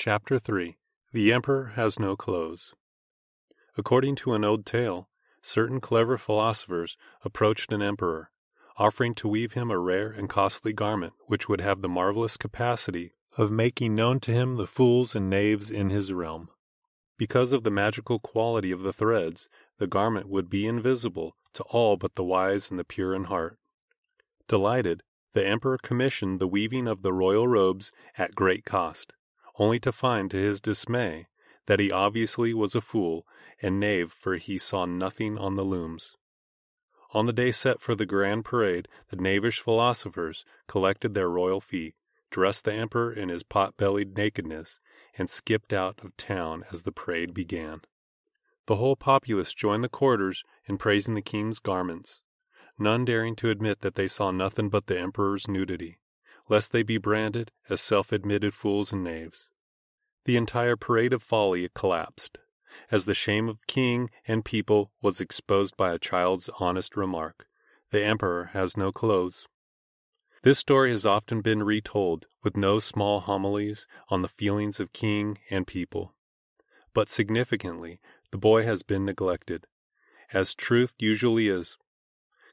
Chapter 3 The Emperor Has No Clothes According to an old tale, certain clever philosophers approached an emperor, offering to weave him a rare and costly garment which would have the marvelous capacity of making known to him the fools and knaves in his realm. Because of the magical quality of the threads, the garment would be invisible to all but the wise and the pure in heart. Delighted, the emperor commissioned the weaving of the royal robes at great cost only to find to his dismay that he obviously was a fool and knave for he saw nothing on the looms. On the day set for the grand parade, the knavish philosophers collected their royal feet, dressed the emperor in his pot-bellied nakedness, and skipped out of town as the parade began. The whole populace joined the courtiers in praising the king's garments, none daring to admit that they saw nothing but the emperor's nudity lest they be branded as self-admitted fools and knaves. The entire parade of folly collapsed, as the shame of king and people was exposed by a child's honest remark, "The emperor has no clothes." This story has often been retold, with no small homilies on the feelings of king and people. But significantly, the boy has been neglected, as truth usually is.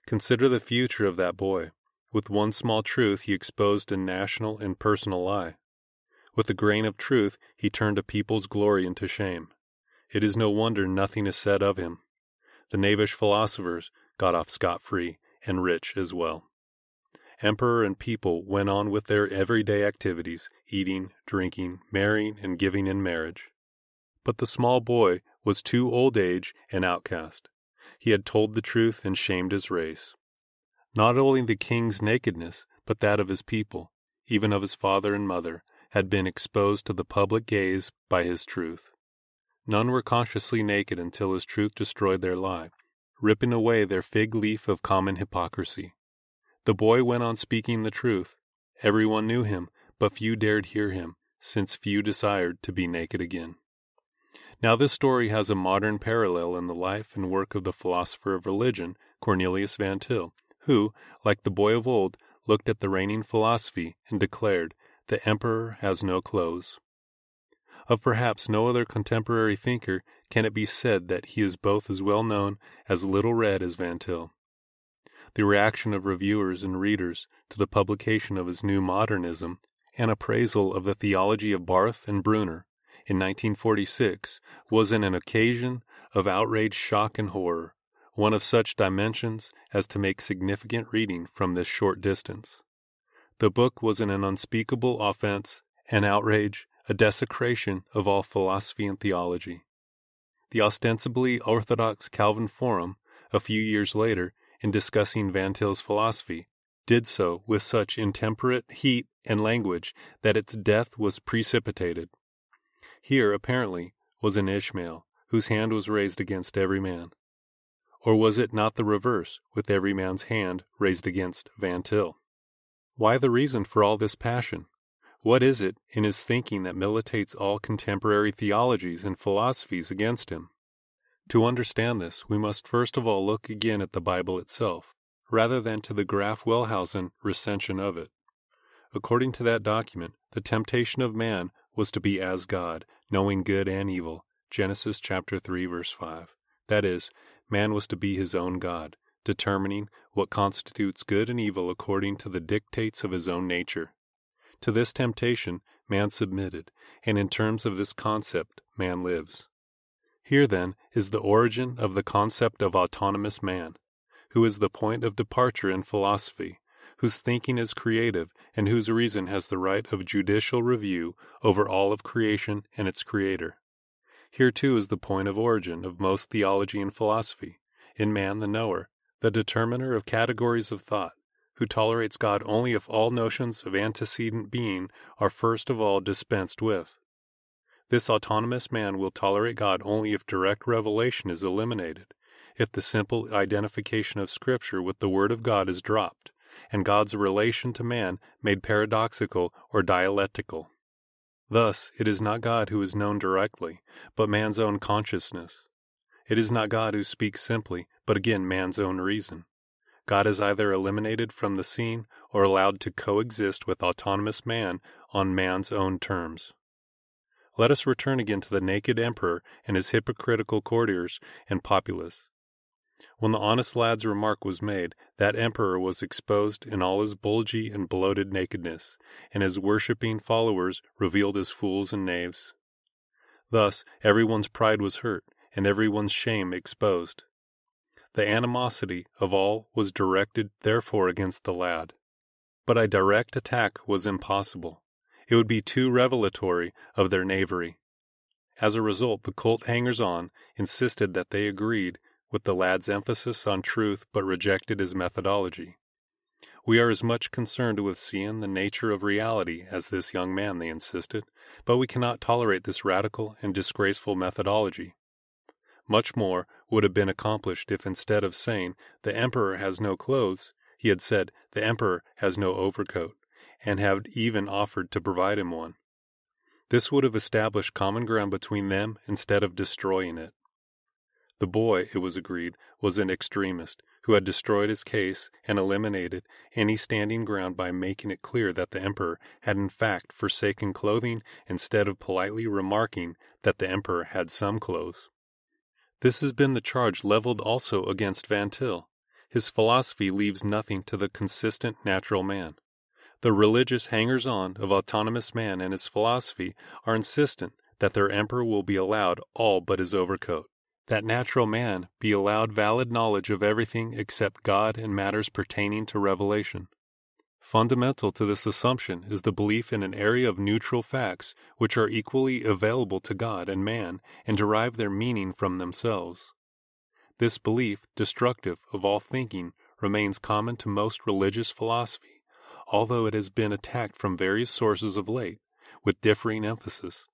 Consider the future of that boy. With one small truth he exposed a national and personal lie. With a grain of truth he turned a people's glory into shame. It is no wonder nothing is said of him. The knavish philosophers got off scot free, and rich as well. Emperor and people went on with their everyday activities, eating, drinking, marrying, and giving in marriage. But the small boy was too old age and outcast. He had told the truth and shamed his race. Not only the king's nakedness, but that of his people, even of his father and mother, had been exposed to the public gaze by his truth. None were consciously naked until his truth destroyed their lie, ripping away their fig leaf of common hypocrisy. The boy went on speaking the truth. Everyone knew him, but few dared hear him, since few desired to be naked again. Now, this story has a modern parallel in the life and work of the philosopher of religion, Cornelius Van Til, who, like the boy of old, looked at the reigning philosophy and declared, The emperor has no clothes. Of perhaps no other contemporary thinker can it be said that he is both as well known as little read as Van Til. The reaction of reviewers and readers to the publication of his New Modernism, an appraisal of the theology of Barth and Brunner, in 1946, was in an occasion of outraged shock, and horror one of such dimensions as to make significant reading from this short distance. The book was an unspeakable offense, an outrage, a desecration of all philosophy and theology. The ostensibly orthodox Calvin Forum, a few years later, in discussing Van Til's philosophy, did so with such intemperate heat and language that its death was precipitated. Here, apparently, was an Ishmael, whose hand was raised against every man. Or was it not the reverse, with every man's hand raised against Van Til? Why the reason for all this passion? What is it in his thinking that militates all contemporary theologies and philosophies against him? To understand this, we must first of all look again at the Bible itself, rather than to the Graf Wellhausen recension of it. According to that document, the temptation of man was to be as God, knowing good and evil. Genesis chapter 3 verse 5. That is, man was to be his own God, determining what constitutes good and evil according to the dictates of his own nature. To this temptation man submitted, and in terms of this concept man lives. Here, then, is the origin of the concept of autonomous man, who is the point of departure in philosophy, whose thinking is creative, and whose reason has the right of judicial review over all of creation and its creator. Here too is the point of origin of most theology and philosophy, in man the knower, the determiner of categories of thought, who tolerates God only if all notions of antecedent being are first of all dispensed with. This autonomous man will tolerate God only if direct revelation is eliminated, if the simple identification of Scripture with the Word of God is dropped, and God's relation to man made paradoxical or dialectical. Thus, it is not God who is known directly, but man's own consciousness. It is not God who speaks simply, but again man's own reason. God is either eliminated from the scene or allowed to coexist with autonomous man on man's own terms. Let us return again to the naked emperor and his hypocritical courtiers and populace. When the honest lad's remark was made, that emperor was exposed in all his bulgy and bloated nakedness, and his worshipping followers revealed as fools and knaves. Thus everyone's pride was hurt, and everyone's shame exposed. The animosity of all was directed therefore against the lad. But a direct attack was impossible. It would be too revelatory of their knavery. As a result, the cult hangers on insisted that they agreed with the lad's emphasis on truth but rejected his methodology. We are as much concerned with seeing the nature of reality as this young man, they insisted, but we cannot tolerate this radical and disgraceful methodology. Much more would have been accomplished if instead of saying, the emperor has no clothes, he had said, the emperor has no overcoat, and had even offered to provide him one. This would have established common ground between them instead of destroying it. The boy, it was agreed, was an extremist who had destroyed his case and eliminated any standing ground by making it clear that the emperor had in fact forsaken clothing instead of politely remarking that the emperor had some clothes. This has been the charge leveled also against Van Til. His philosophy leaves nothing to the consistent natural man. The religious hangers on of autonomous man and his philosophy are insistent that their emperor will be allowed all but his overcoat that natural man be allowed valid knowledge of everything except God and matters pertaining to revelation. Fundamental to this assumption is the belief in an area of neutral facts which are equally available to God and man and derive their meaning from themselves. This belief, destructive of all thinking, remains common to most religious philosophy, although it has been attacked from various sources of late, with differing emphasis.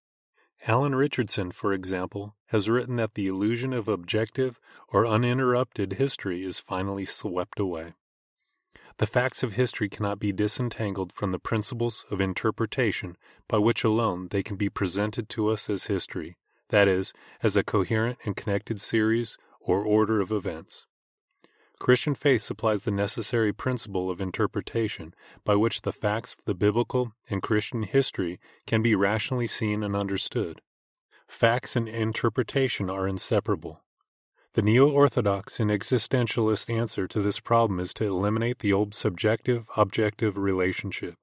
Alan Richardson, for example, has written that the illusion of objective or uninterrupted history is finally swept away. The facts of history cannot be disentangled from the principles of interpretation by which alone they can be presented to us as history, that is, as a coherent and connected series or order of events. Christian faith supplies the necessary principle of interpretation by which the facts of the biblical and Christian history can be rationally seen and understood. Facts and interpretation are inseparable. The neo orthodox and existentialist answer to this problem is to eliminate the old subjective objective relationship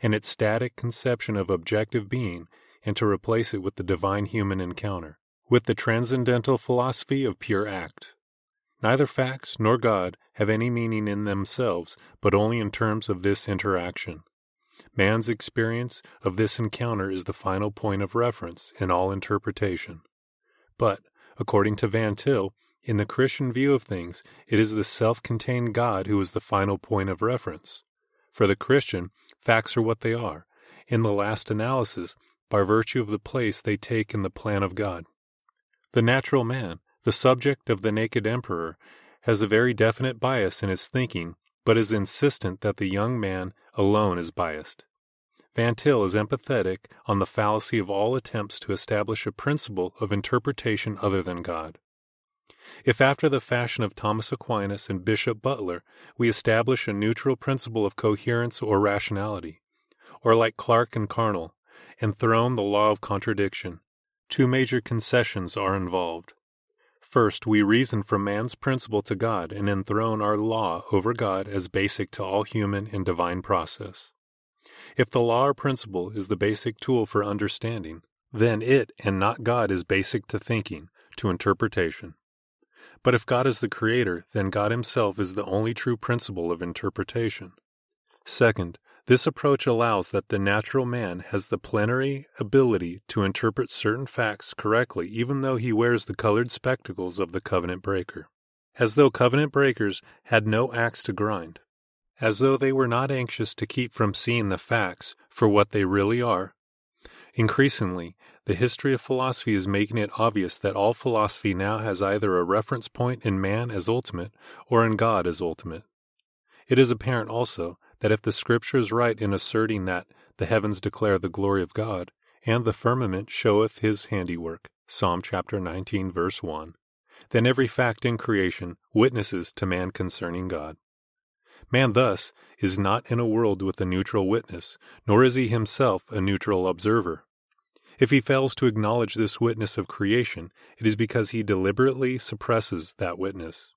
and its static conception of objective being and to replace it with the divine human encounter, with the transcendental philosophy of pure act. Neither facts nor God have any meaning in themselves, but only in terms of this interaction. Man's experience of this encounter is the final point of reference in all interpretation. But, according to Van Til, in the Christian view of things, it is the self contained God who is the final point of reference. For the Christian, facts are what they are, in the last analysis, by virtue of the place they take in the plan of God. The natural man, the subject of the naked emperor has a very definite bias in his thinking, but is insistent that the young man alone is biased. Van Til is emphatic on the fallacy of all attempts to establish a principle of interpretation other than God. If, after the fashion of Thomas Aquinas and Bishop Butler, we establish a neutral principle of coherence or rationality, or like Clark and Carnell, enthrone the law of contradiction, two major concessions are involved. First, we reason from man's principle to God and enthrone our law over God as basic to all human and divine process. If the law or principle is the basic tool for understanding, then it and not God is basic to thinking, to interpretation. But if God is the creator, then God himself is the only true principle of interpretation. Second, this approach allows that the natural man has the plenary ability to interpret certain facts correctly even though he wears the colored spectacles of the covenant breaker. As though covenant breakers had no axe to grind. As though they were not anxious to keep from seeing the facts for what they really are. Increasingly, the history of philosophy is making it obvious that all philosophy now has either a reference point in man as ultimate or in God as ultimate. It is apparent also that if the Scripture is right in asserting that the heavens declare the glory of God, and the firmament showeth his handiwork, Psalm chapter 19, verse 1, then every fact in creation witnesses to man concerning God. Man thus is not in a world with a neutral witness, nor is he himself a neutral observer. If he fails to acknowledge this witness of creation, it is because he deliberately suppresses that witness.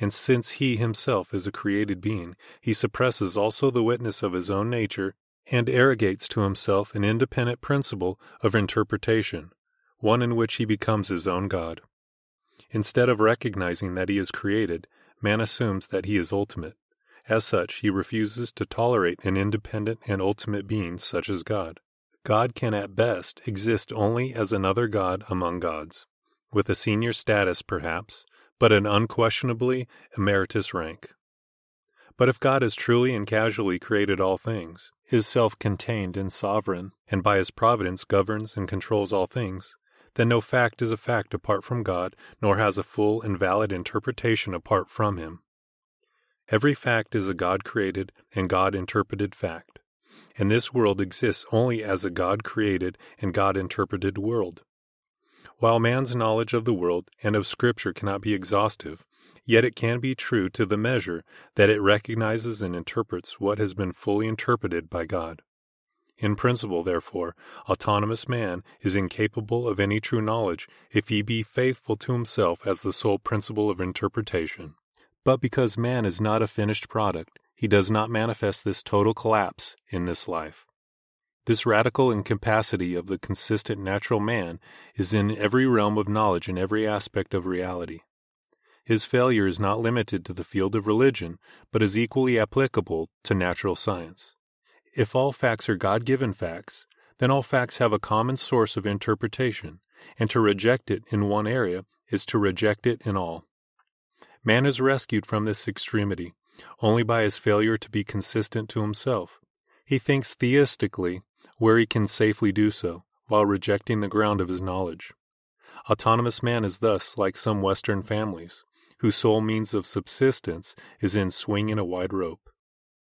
And since he himself is a created being, he suppresses also the witness of his own nature and arrogates to himself an independent principle of interpretation, one in which he becomes his own God. Instead of recognizing that he is created, man assumes that he is ultimate. As such, he refuses to tolerate an independent and ultimate being such as God. God can at best exist only as another God among gods, with a senior status perhaps, but an unquestionably emeritus rank. But if God has truly and casually created all things, is self contained and sovereign, and by his providence governs and controls all things, then no fact is a fact apart from God, nor has a full and valid interpretation apart from him. Every fact is a God created and God interpreted fact, and this world exists only as a God created and God interpreted world. While man's knowledge of the world and of Scripture cannot be exhaustive, yet it can be true to the measure that it recognizes and interprets what has been fully interpreted by God. In principle, therefore, autonomous man is incapable of any true knowledge if he be faithful to himself as the sole principle of interpretation. But because man is not a finished product, he does not manifest this total collapse in this life. This radical incapacity of the consistent natural man is in every realm of knowledge and every aspect of reality. His failure is not limited to the field of religion, but is equally applicable to natural science. If all facts are God given facts, then all facts have a common source of interpretation, and to reject it in one area is to reject it in all. Man is rescued from this extremity only by his failure to be consistent to himself. He thinks theistically where he can safely do so, while rejecting the ground of his knowledge. Autonomous man is thus like some Western families, whose sole means of subsistence is in swinging a wide rope.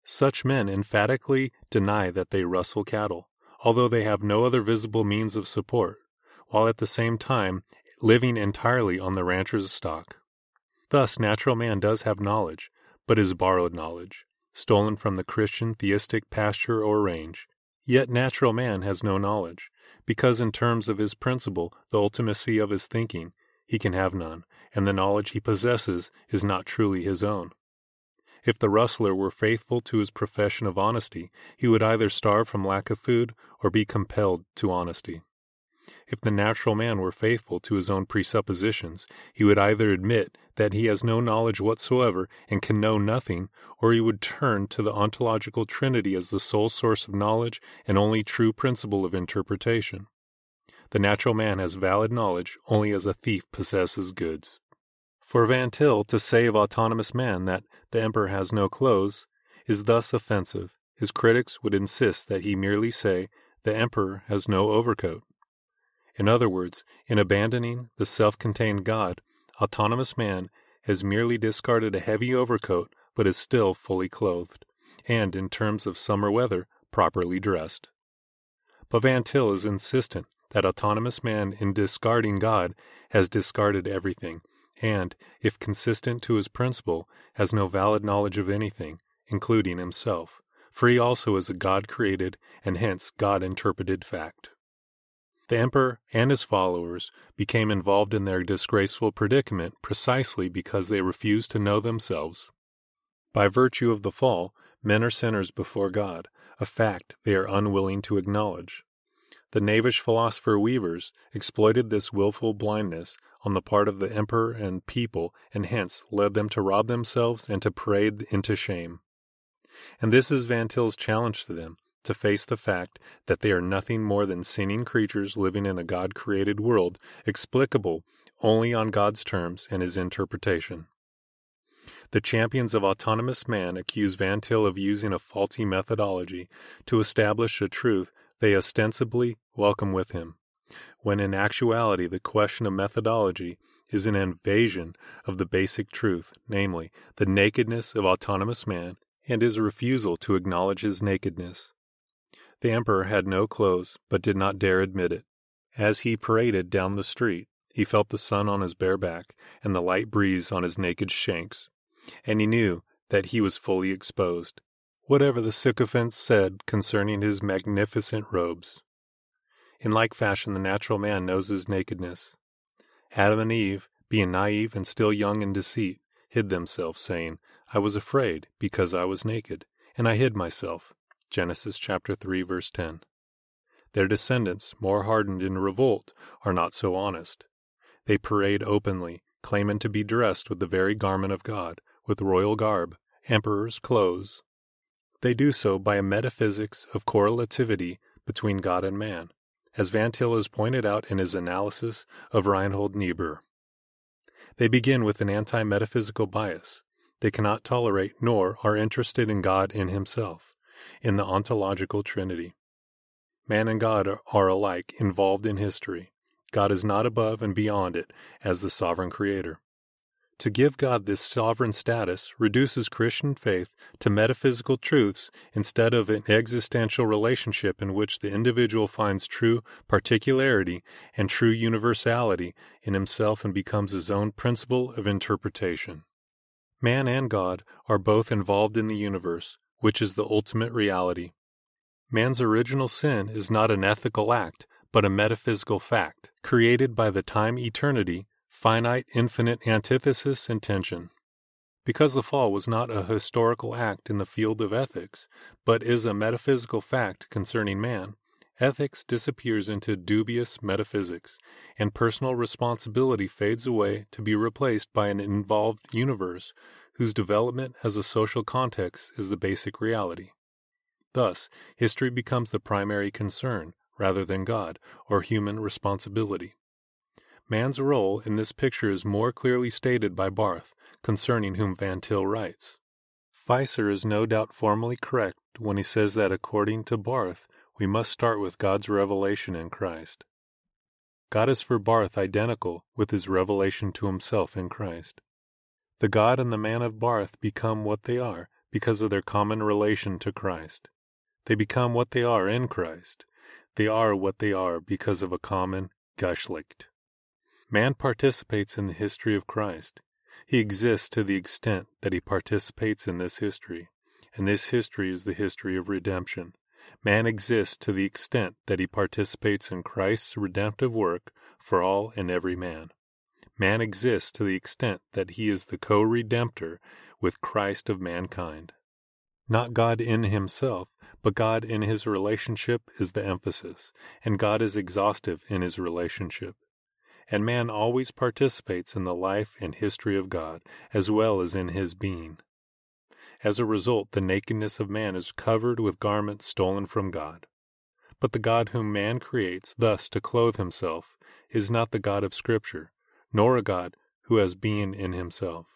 Such men emphatically deny that they rustle cattle, although they have no other visible means of support, while at the same time living entirely on the rancher's stock. Thus, natural man does have knowledge, but is borrowed knowledge, stolen from the Christian theistic pasture or range. Yet natural man has no knowledge, because in terms of his principle, the ultimacy of his thinking, he can have none, and the knowledge he possesses is not truly his own. If the rustler were faithful to his profession of honesty, he would either starve from lack of food or be compelled to honesty. If the natural man were faithful to his own presuppositions, he would either admit that he has no knowledge whatsoever and can know nothing, or he would turn to the ontological trinity as the sole source of knowledge and only true principle of interpretation. The natural man has valid knowledge only as a thief possesses goods. For Van Til to say of autonomous man that the emperor has no clothes is thus offensive. His critics would insist that he merely say the emperor has no overcoat. In other words, in abandoning the self contained God, autonomous man has merely discarded a heavy overcoat but is still fully clothed, and, in terms of summer weather, properly dressed. But Van Til is insistent that autonomous man, in discarding God, has discarded everything and, if consistent to his principle, has no valid knowledge of anything, including himself, for he also is a God created and hence God interpreted fact. The emperor and his followers became involved in their disgraceful predicament precisely because they refused to know themselves. By virtue of the fall, men are sinners before God, a fact they are unwilling to acknowledge. The knavish philosopher weavers exploited this wilful blindness on the part of the emperor and people, and hence led them to rob themselves and to parade into shame. And this is Van Til's challenge to them to face the fact that they are nothing more than sinning creatures living in a God created world, explicable only on God's terms and his interpretation. The champions of autonomous man accuse Van Til of using a faulty methodology to establish a truth they ostensibly welcome with him when in actuality the question of methodology is an invasion of the basic truth, namely, the nakedness of autonomous man and his refusal to acknowledge his nakedness. The emperor had no clothes, but did not dare admit it. As he paraded down the street, he felt the sun on his bare back and the light breeze on his naked shanks, and he knew that he was fully exposed, whatever the sycophants said concerning his magnificent robes. In like fashion, the natural man knows his nakedness. Adam and Eve, being naive and still young in deceit, hid themselves, saying, I was afraid, because I was naked, and I hid myself. Genesis chapter 3, verse 10. Their descendants, more hardened in revolt, are not so honest. They parade openly, claiming to be dressed with the very garment of God, with royal garb, emperor's clothes. They do so by a metaphysics of correlativity between God and man, as Van Til has pointed out in his analysis of Reinhold Niebuhr. They begin with an anti metaphysical bias. They cannot tolerate nor are interested in God in himself, in the ontological trinity. Man and God are alike involved in history. God is not above and beyond it as the sovereign creator. To give God this sovereign status reduces Christian faith to metaphysical truths instead of an existential relationship in which the individual finds true particularity and true universality in himself and becomes his own principle of interpretation. Man and God are both involved in the universe, which is the ultimate reality. Man's original sin is not an ethical act, but a metaphysical fact, created by the time eternity finite, infinite antithesis and tension. Because the fall was not a historical act in the field of ethics, but is a metaphysical fact concerning man, ethics disappears into dubious metaphysics, and personal responsibility fades away to be replaced by an involved universe whose development as a social context is the basic reality. Thus, history becomes the primary concern, rather than God, or human responsibility. Man's role in this picture is more clearly stated by Barth, concerning whom Van Til writes. Fieser is no doubt formally correct when he says that according to Barth, we must start with God's revelation in Christ. God is for Barth identical with his revelation to himself in Christ. The God and the man of Barth become what they are because of their common relation to Christ. They become what they are in Christ. They are what they are because of a common Geschichte. Man participates in the history of Christ. He exists to the extent that he participates in this history, and this history is the history of redemption. Man exists to the extent that he participates in Christ's redemptive work for all and every man. Man exists to the extent that he is the co redemptor with Christ of mankind. Not God in himself, but God in his relationship is the emphasis, and God is exhaustive in his relationship and man always participates in the life and history of God, as well as in his being. As a result, the nakedness of man is covered with garments stolen from God. But the God whom man creates thus to clothe himself is not the God of Scripture, nor a God who has being in himself.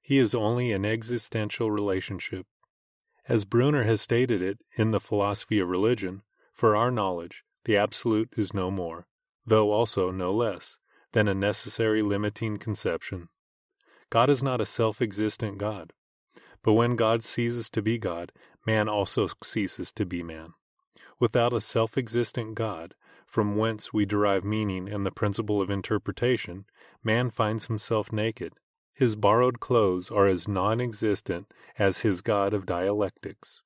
He is only an existential relationship. As Brunner has stated it in the philosophy of religion, for our knowledge, the absolute is no more, though also no less, than a necessary limiting conception. God is not a self existent God. But when God ceases to be God, man also ceases to be man. Without a self existent God, from whence we derive meaning and the principle of interpretation, man finds himself naked. His borrowed clothes are as non existent as his God of dialectics.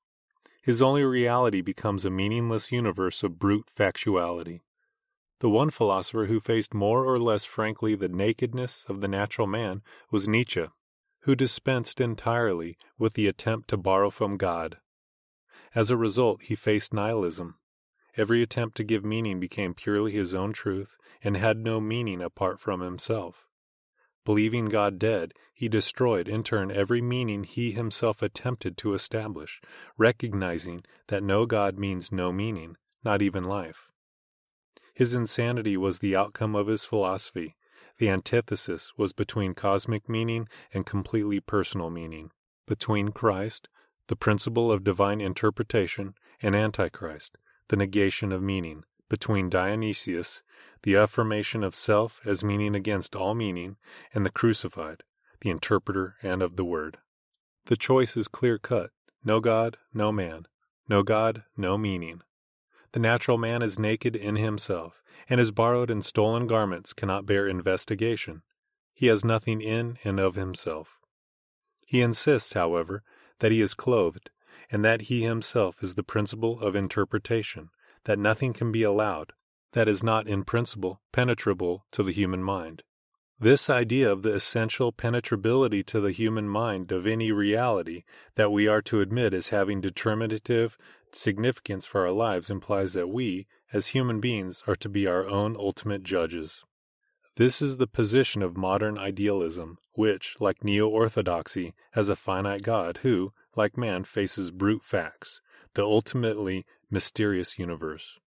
His only reality becomes a meaningless universe of brute factuality. The one philosopher who faced more or less frankly the nakedness of the natural man was Nietzsche, who dispensed entirely with the attempt to borrow from God. As a result, he faced nihilism. Every attempt to give meaning became purely his own truth and had no meaning apart from himself. Believing God dead, he destroyed in turn every meaning he himself attempted to establish, recognizing that no God means no meaning, not even life. His insanity was the outcome of his philosophy. The antithesis was between cosmic meaning and completely personal meaning, between Christ, the principle of divine interpretation, and Antichrist, the negation of meaning, between Dionysius, the affirmation of self as meaning against all meaning, and the crucified, the interpreter and of the word. The choice is clear cut no God, no man. No God, no meaning. The natural man is naked in himself, and his borrowed and stolen garments cannot bear investigation. He has nothing in and of himself. He insists, however, that he is clothed, and that he himself is the principle of interpretation, that nothing can be allowed, that is not in principle penetrable to the human mind. This idea of the essential penetrability to the human mind of any reality that we are to admit as having determinative significance for our lives implies that we, as human beings, are to be our own ultimate judges. This is the position of modern idealism, which, like neo orthodoxy, has a finite God who, like man, faces brute facts, the ultimately mysterious universe.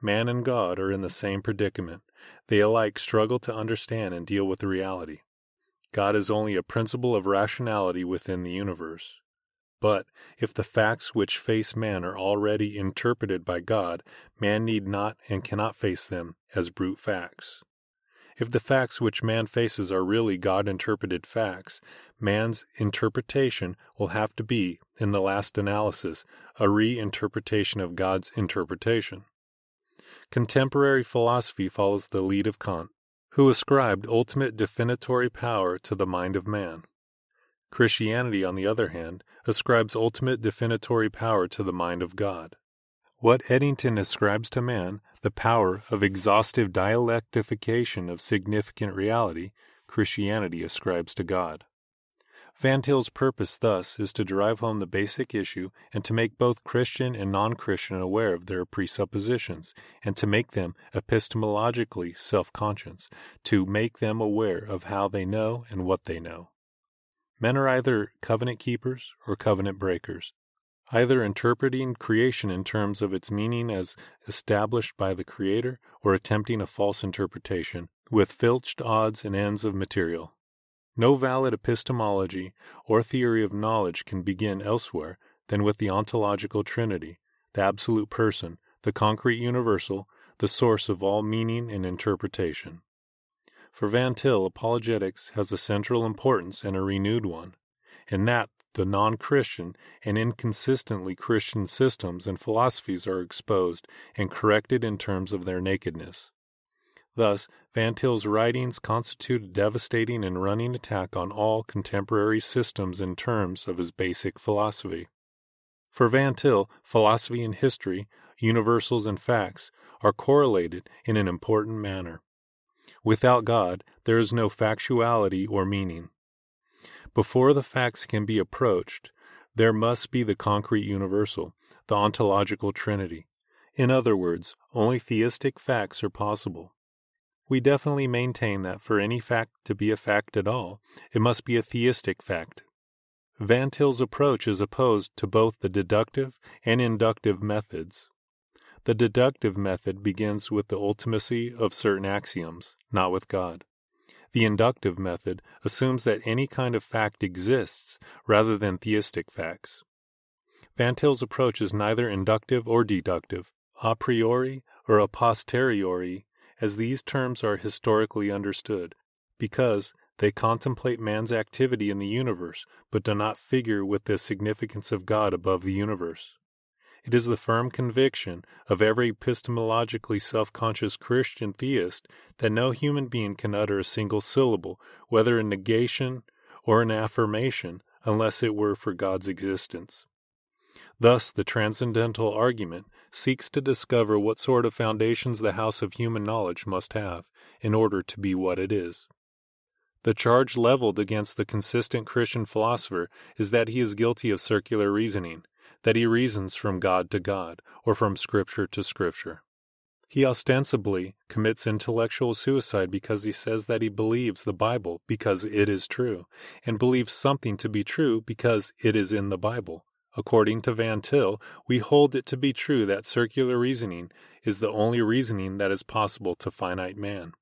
Man and God are in the same predicament. They alike struggle to understand and deal with the reality. God is only a principle of rationality within the universe. But if the facts which face man are already interpreted by God, man need not and cannot face them as brute facts. If the facts which man faces are really God interpreted facts, man's interpretation will have to be, in the last analysis, a reinterpretation of God's interpretation. Contemporary philosophy follows the lead of Kant, who ascribed ultimate definitory power to the mind of man. Christianity, on the other hand, ascribes ultimate definitory power to the mind of God. What Eddington ascribes to man, the power of exhaustive dialectification of significant reality, Christianity ascribes to God. Van Til's purpose thus is to drive home the basic issue and to make both Christian and non Christian aware of their presuppositions, and to make them epistemologically self conscious, to make them aware of how they know and what they know. Men are either covenant keepers or covenant breakers, either interpreting creation in terms of its meaning as established by the Creator or attempting a false interpretation, with filched odds and ends of material. No valid epistemology or theory of knowledge can begin elsewhere than with the ontological trinity, the absolute person, the concrete universal, the source of all meaning and interpretation. For Van Til, apologetics has a central importance and a renewed one, in that the non Christian and inconsistently Christian systems and philosophies are exposed and corrected in terms of their nakedness. Thus, Van Til's writings constitute a devastating and running attack on all contemporary systems in terms of his basic philosophy. For Van Til, philosophy and history, universals and facts, are correlated in an important manner. Without God, there is no factuality or meaning. Before the facts can be approached, there must be the concrete universal, the ontological trinity. In other words, only theistic facts are possible. We definitely maintain that for any fact to be a fact at all, it must be a theistic fact. Van Til's approach is opposed to both the deductive and inductive methods. The deductive method begins with the ultimacy of certain axioms, not with God. The inductive method assumes that any kind of fact exists rather than theistic facts. Van Til's approach is neither inductive or deductive, a priori or a posteriori, as these terms are historically understood, because they contemplate man's activity in the universe, but do not figure with the significance of God above the universe. It is the firm conviction of every epistemologically self conscious Christian theist that no human being can utter a single syllable, whether in negation or in affirmation, unless it were for God's existence. Thus, the transcendental argument seeks to discover what sort of foundations the house of human knowledge must have in order to be what it is. The charge leveled against the consistent Christian philosopher is that he is guilty of circular reasoning, that he reasons from God to God, or from Scripture to Scripture. He ostensibly commits intellectual suicide because he says that he believes the Bible because it is true, and believes something to be true because it is in the Bible. According to Van Til, we hold it to be true that circular reasoning is the only reasoning that is possible to finite man.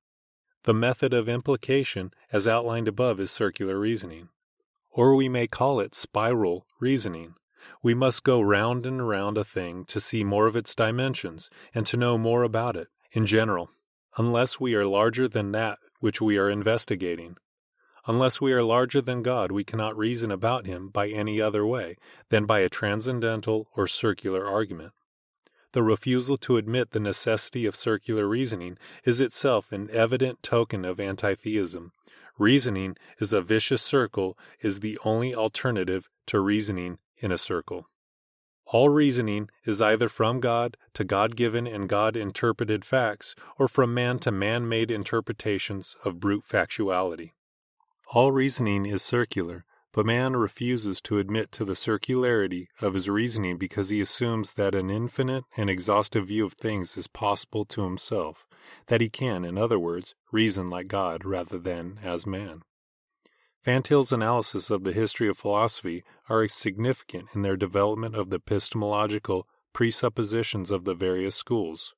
The method of implication, as outlined above, is circular reasoning. Or we may call it spiral reasoning. We must go round and round a thing to see more of its dimensions and to know more about it, in general, unless we are larger than that which we are investigating. Unless we are larger than God, we cannot reason about him by any other way than by a transcendental or circular argument. The refusal to admit the necessity of circular reasoning is itself an evident token of antitheism. Reasoning is a vicious circle is the only alternative to reasoning in a circle. All reasoning is either from God to God given and God interpreted facts, or from man to man made interpretations of brute factuality. All reasoning is circular, but man refuses to admit to the circularity of his reasoning because he assumes that an infinite and exhaustive view of things is possible to himself, that he can, in other words, reason like God rather than as man. Van Til's analysis of the history of philosophy are significant in their development of the epistemological presuppositions of the various schools.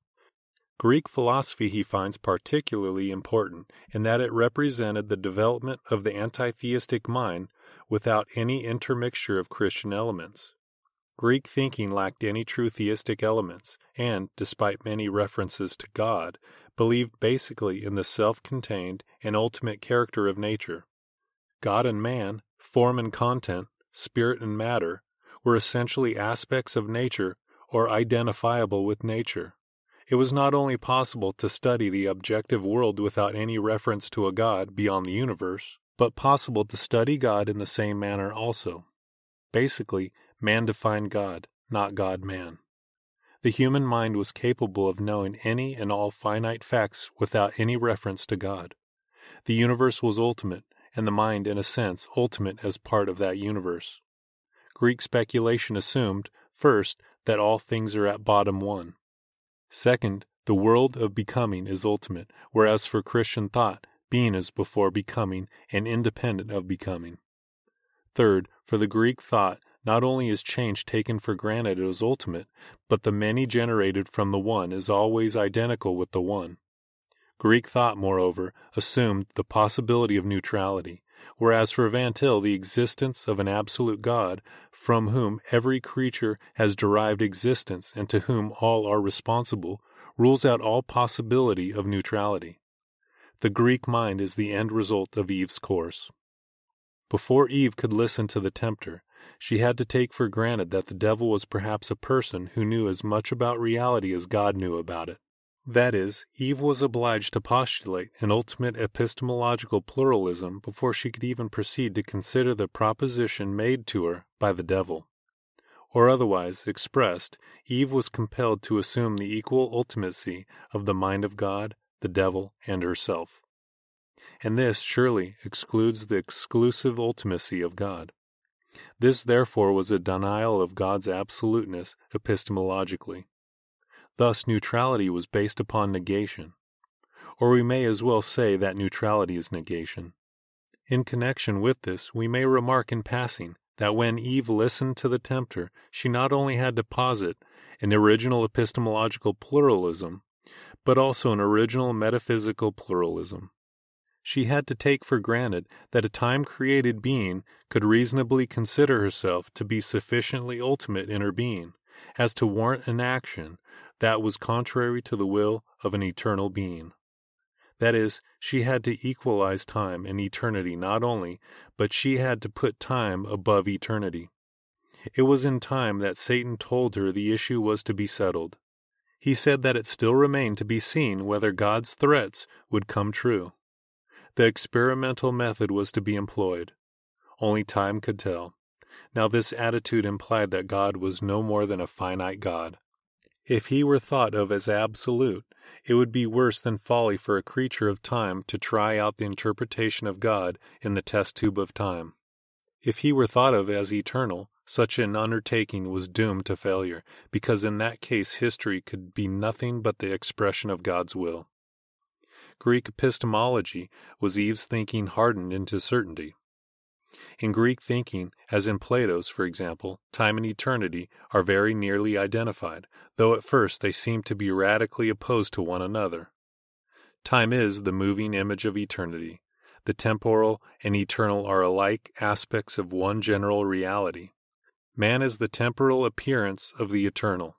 Greek philosophy he finds particularly important in that it represented the development of the anti-theistic mind without any intermixture of Christian elements. Greek thinking lacked any true theistic elements, and, despite many references to God, believed basically in the self contained and ultimate character of nature. God and man, form and content, spirit and matter, were essentially aspects of nature or identifiable with nature. It was not only possible to study the objective world without any reference to a God beyond the universe, but possible to study God in the same manner also. Basically, man defined God, not God man. The human mind was capable of knowing any and all finite facts without any reference to God. The universe was ultimate, and the mind, in a sense, ultimate as part of that universe. Greek speculation assumed, first, that all things are at bottom one. Second, the world of becoming is ultimate, whereas for Christian thought, being is before becoming and independent of becoming. Third, for the Greek thought, not only is change taken for granted as ultimate, but the many generated from the one is always identical with the one. Greek thought, moreover, assumed the possibility of neutrality, whereas for Van Til the existence of an absolute God, from whom every creature has derived existence and to whom all are responsible, rules out all possibility of neutrality. The Greek mind is the end result of Eve's course. Before Eve could listen to the tempter, she had to take for granted that the devil was perhaps a person who knew as much about reality as God knew about it. That is, Eve was obliged to postulate an ultimate epistemological pluralism before she could even proceed to consider the proposition made to her by the devil. Or otherwise expressed, Eve was compelled to assume the equal ultimacy of the mind of God, the devil, and herself. And this, surely, excludes the exclusive ultimacy of God. This, therefore, was a denial of God's absoluteness epistemologically. Thus, neutrality was based upon negation. Or we may as well say that neutrality is negation. In connection with this, we may remark in passing that when Eve listened to the tempter, she not only had to posit an original epistemological pluralism, but also an original metaphysical pluralism. She had to take for granted that a time created being could reasonably consider herself to be sufficiently ultimate in her being as to warrant an action that was contrary to the will of an eternal being. That is, she had to equalize time and eternity not only, but she had to put time above eternity. It was in time that Satan told her the issue was to be settled. He said that it still remained to be seen whether God's threats would come true. The experimental method was to be employed. Only time could tell. Now, this attitude implied that God was no more than a finite God. If he were thought of as absolute, it would be worse than folly for a creature of time to try out the interpretation of God in the test tube of time. If he were thought of as eternal, such an undertaking was doomed to failure, because in that case history could be nothing but the expression of God's will. Greek epistemology was Eve's thinking hardened into certainty. In Greek thinking, as in Plato's, for example, time and eternity are very nearly identified, though at first they seem to be radically opposed to one another. Time is the moving image of eternity. The temporal and eternal are alike aspects of one general reality. Man is the temporal appearance of the eternal.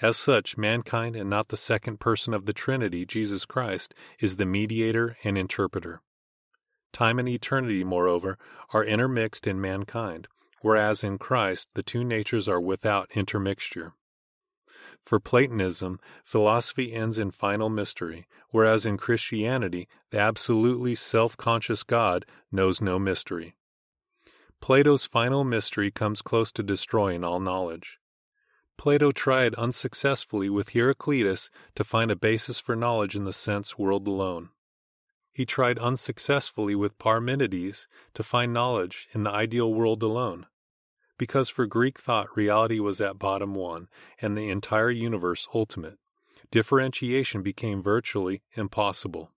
As such, mankind, and not the second person of the Trinity, Jesus Christ, is the mediator and interpreter. Time and eternity, moreover, are intermixed in mankind, whereas in Christ the two natures are without intermixture. For Platonism, philosophy ends in final mystery, whereas in Christianity the absolutely self conscious God knows no mystery. Plato's final mystery comes close to destroying all knowledge. Plato tried unsuccessfully with Heraclitus to find a basis for knowledge in the sense world alone. He tried unsuccessfully with Parmenides to find knowledge in the ideal world alone. Because for Greek thought reality was at bottom one and the entire universe ultimate, differentiation became virtually impossible.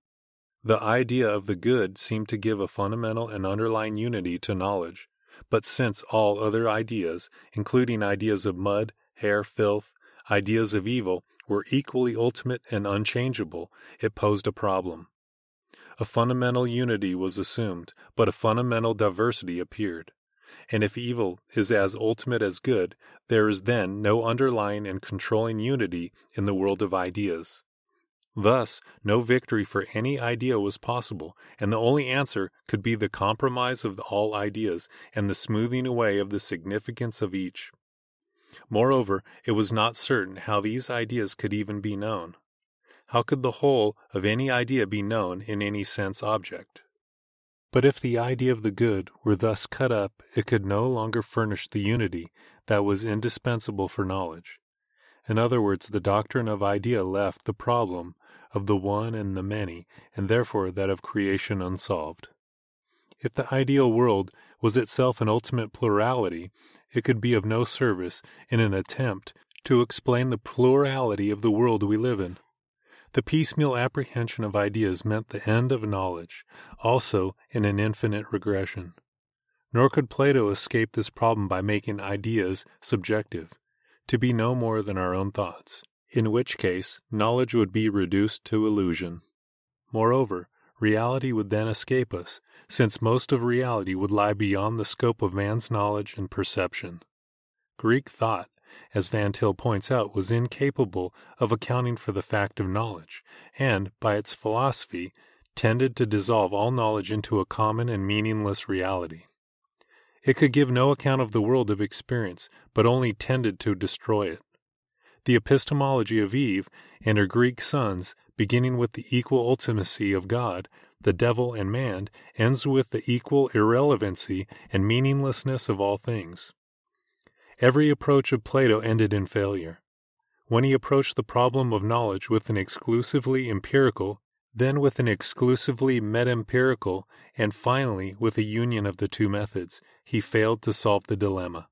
The idea of the good seemed to give a fundamental and underlying unity to knowledge, but since all other ideas, including ideas of mud, hair, filth, ideas of evil, were equally ultimate and unchangeable, it posed a problem. A fundamental unity was assumed, but a fundamental diversity appeared. And if evil is as ultimate as good, there is then no underlying and controlling unity in the world of ideas. Thus, no victory for any idea was possible, and the only answer could be the compromise of all ideas and the smoothing away of the significance of each. Moreover, it was not certain how these ideas could even be known. How could the whole of any idea be known in any sense object? But if the idea of the good were thus cut up, it could no longer furnish the unity that was indispensable for knowledge. In other words, the doctrine of idea left the problem of the one and the many, and therefore that of creation unsolved. If the ideal world was itself an ultimate plurality, it could be of no service in an attempt to explain the plurality of the world we live in. The piecemeal apprehension of ideas meant the end of knowledge, also in an infinite regression. Nor could Plato escape this problem by making ideas subjective, to be no more than our own thoughts, in which case knowledge would be reduced to illusion. Moreover, reality would then escape us, since most of reality would lie beyond the scope of man's knowledge and perception. Greek thought, as Van Til points out, was incapable of accounting for the fact of knowledge, and, by its philosophy, tended to dissolve all knowledge into a common and meaningless reality. It could give no account of the world of experience, but only tended to destroy it. The epistemology of Eve and her Greek sons, beginning with the equal ultimacy of God, the devil, and man, ends with the equal irrelevancy and meaninglessness of all things. Every approach of Plato ended in failure. When he approached the problem of knowledge with an exclusively empirical, then with an exclusively metempirical, and finally with a union of the two methods, he failed to solve the dilemma.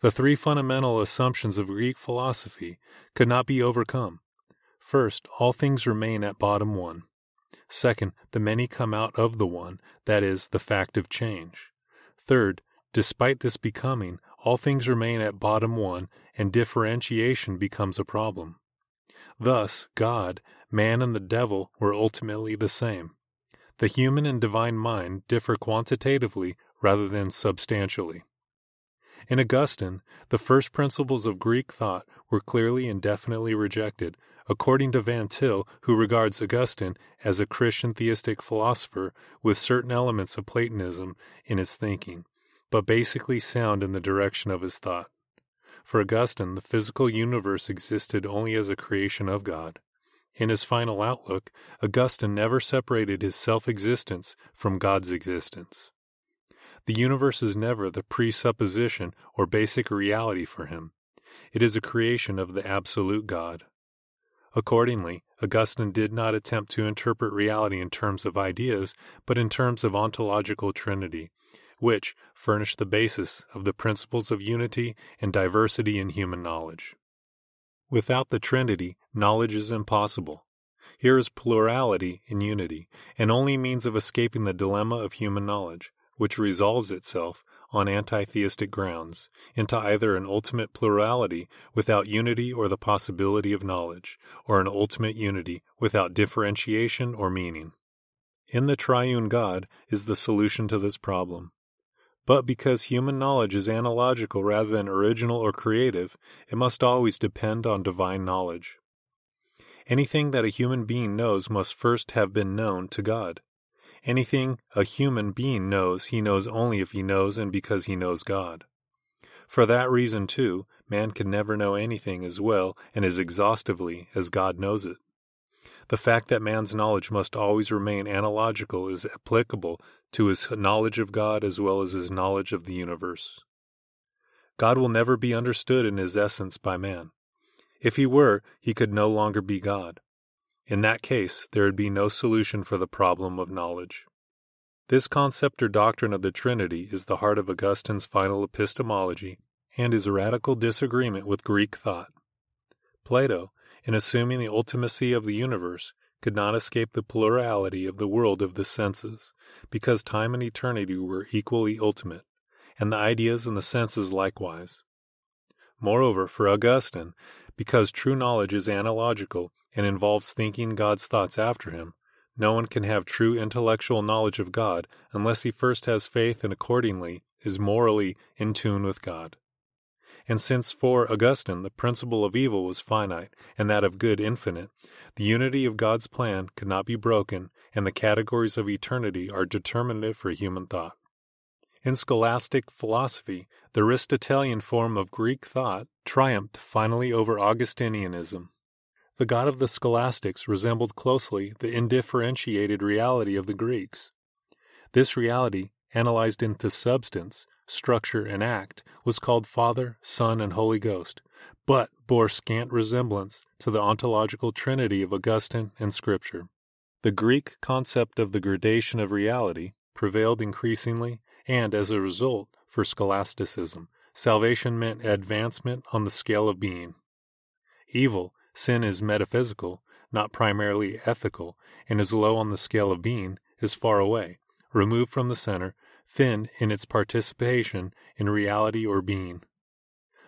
The three fundamental assumptions of Greek philosophy could not be overcome. First, all things remain at bottom one. Second, the many come out of the one, that is, the fact of change. Third, despite this becoming, all things remain at bottom one, and differentiation becomes a problem. Thus, God, man, and the devil were ultimately the same. The human and divine mind differ quantitatively rather than substantially. In Augustine, the first principles of Greek thought were clearly and definitely rejected, according to Van Til, who regards Augustine as a Christian theistic philosopher with certain elements of Platonism in his thinking, but basically sound in the direction of his thought. For Augustine, the physical universe existed only as a creation of God. In his final outlook, Augustine never separated his self existence from God's existence. The universe is never the presupposition or basic reality for him. It is a creation of the absolute God. Accordingly, Augustine did not attempt to interpret reality in terms of ideas, but in terms of ontological trinity, which furnish the basis of the principles of unity and diversity in human knowledge. Without the Trinity, knowledge is impossible. Here is plurality in unity, and only means of escaping the dilemma of human knowledge, which resolves itself, on anti-theistic grounds, into either an ultimate plurality without unity or the possibility of knowledge, or an ultimate unity without differentiation or meaning. In the triune God is the solution to this problem. But because human knowledge is analogical rather than original or creative, it must always depend on divine knowledge. Anything that a human being knows must first have been known to God. Anything a human being knows, he knows only if he knows and because he knows God. For that reason, too, man can never know anything as well and as exhaustively as God knows it. The fact that man's knowledge must always remain analogical is applicable to his knowledge of God as well as his knowledge of the universe. God will never be understood in his essence by man. If he were, he could no longer be God. In that case, there would be no solution for the problem of knowledge. This concept or doctrine of the Trinity is the heart of Augustine's final epistemology and is a radical disagreement with Greek thought. Plato, in assuming the ultimacy of the universe, could not escape the plurality of the world of the senses, because time and eternity were equally ultimate, and the ideas and the senses likewise. Moreover, for Augustine, because true knowledge is analogical and involves thinking God's thoughts after him, no one can have true intellectual knowledge of God unless he first has faith and accordingly is morally in tune with God. And since for Augustine the principle of evil was finite and that of good infinite, the unity of God's plan could not be broken and the categories of eternity are determinative for human thought. In scholastic philosophy, the Aristotelian form of Greek thought triumphed finally over Augustinianism. The God of the scholastics resembled closely the indifferentiated reality of the Greeks. This reality, analyzed into substance, structure, and act, was called Father, Son, and Holy Ghost, but bore scant resemblance to the ontological trinity of Augustine and Scripture. The Greek concept of the gradation of reality prevailed increasingly, and as a result, for scholasticism, salvation meant advancement on the scale of being. Evil, sin is metaphysical, not primarily ethical, and is low on the scale of being, is far away, removed from the center, thin in its participation in reality or being.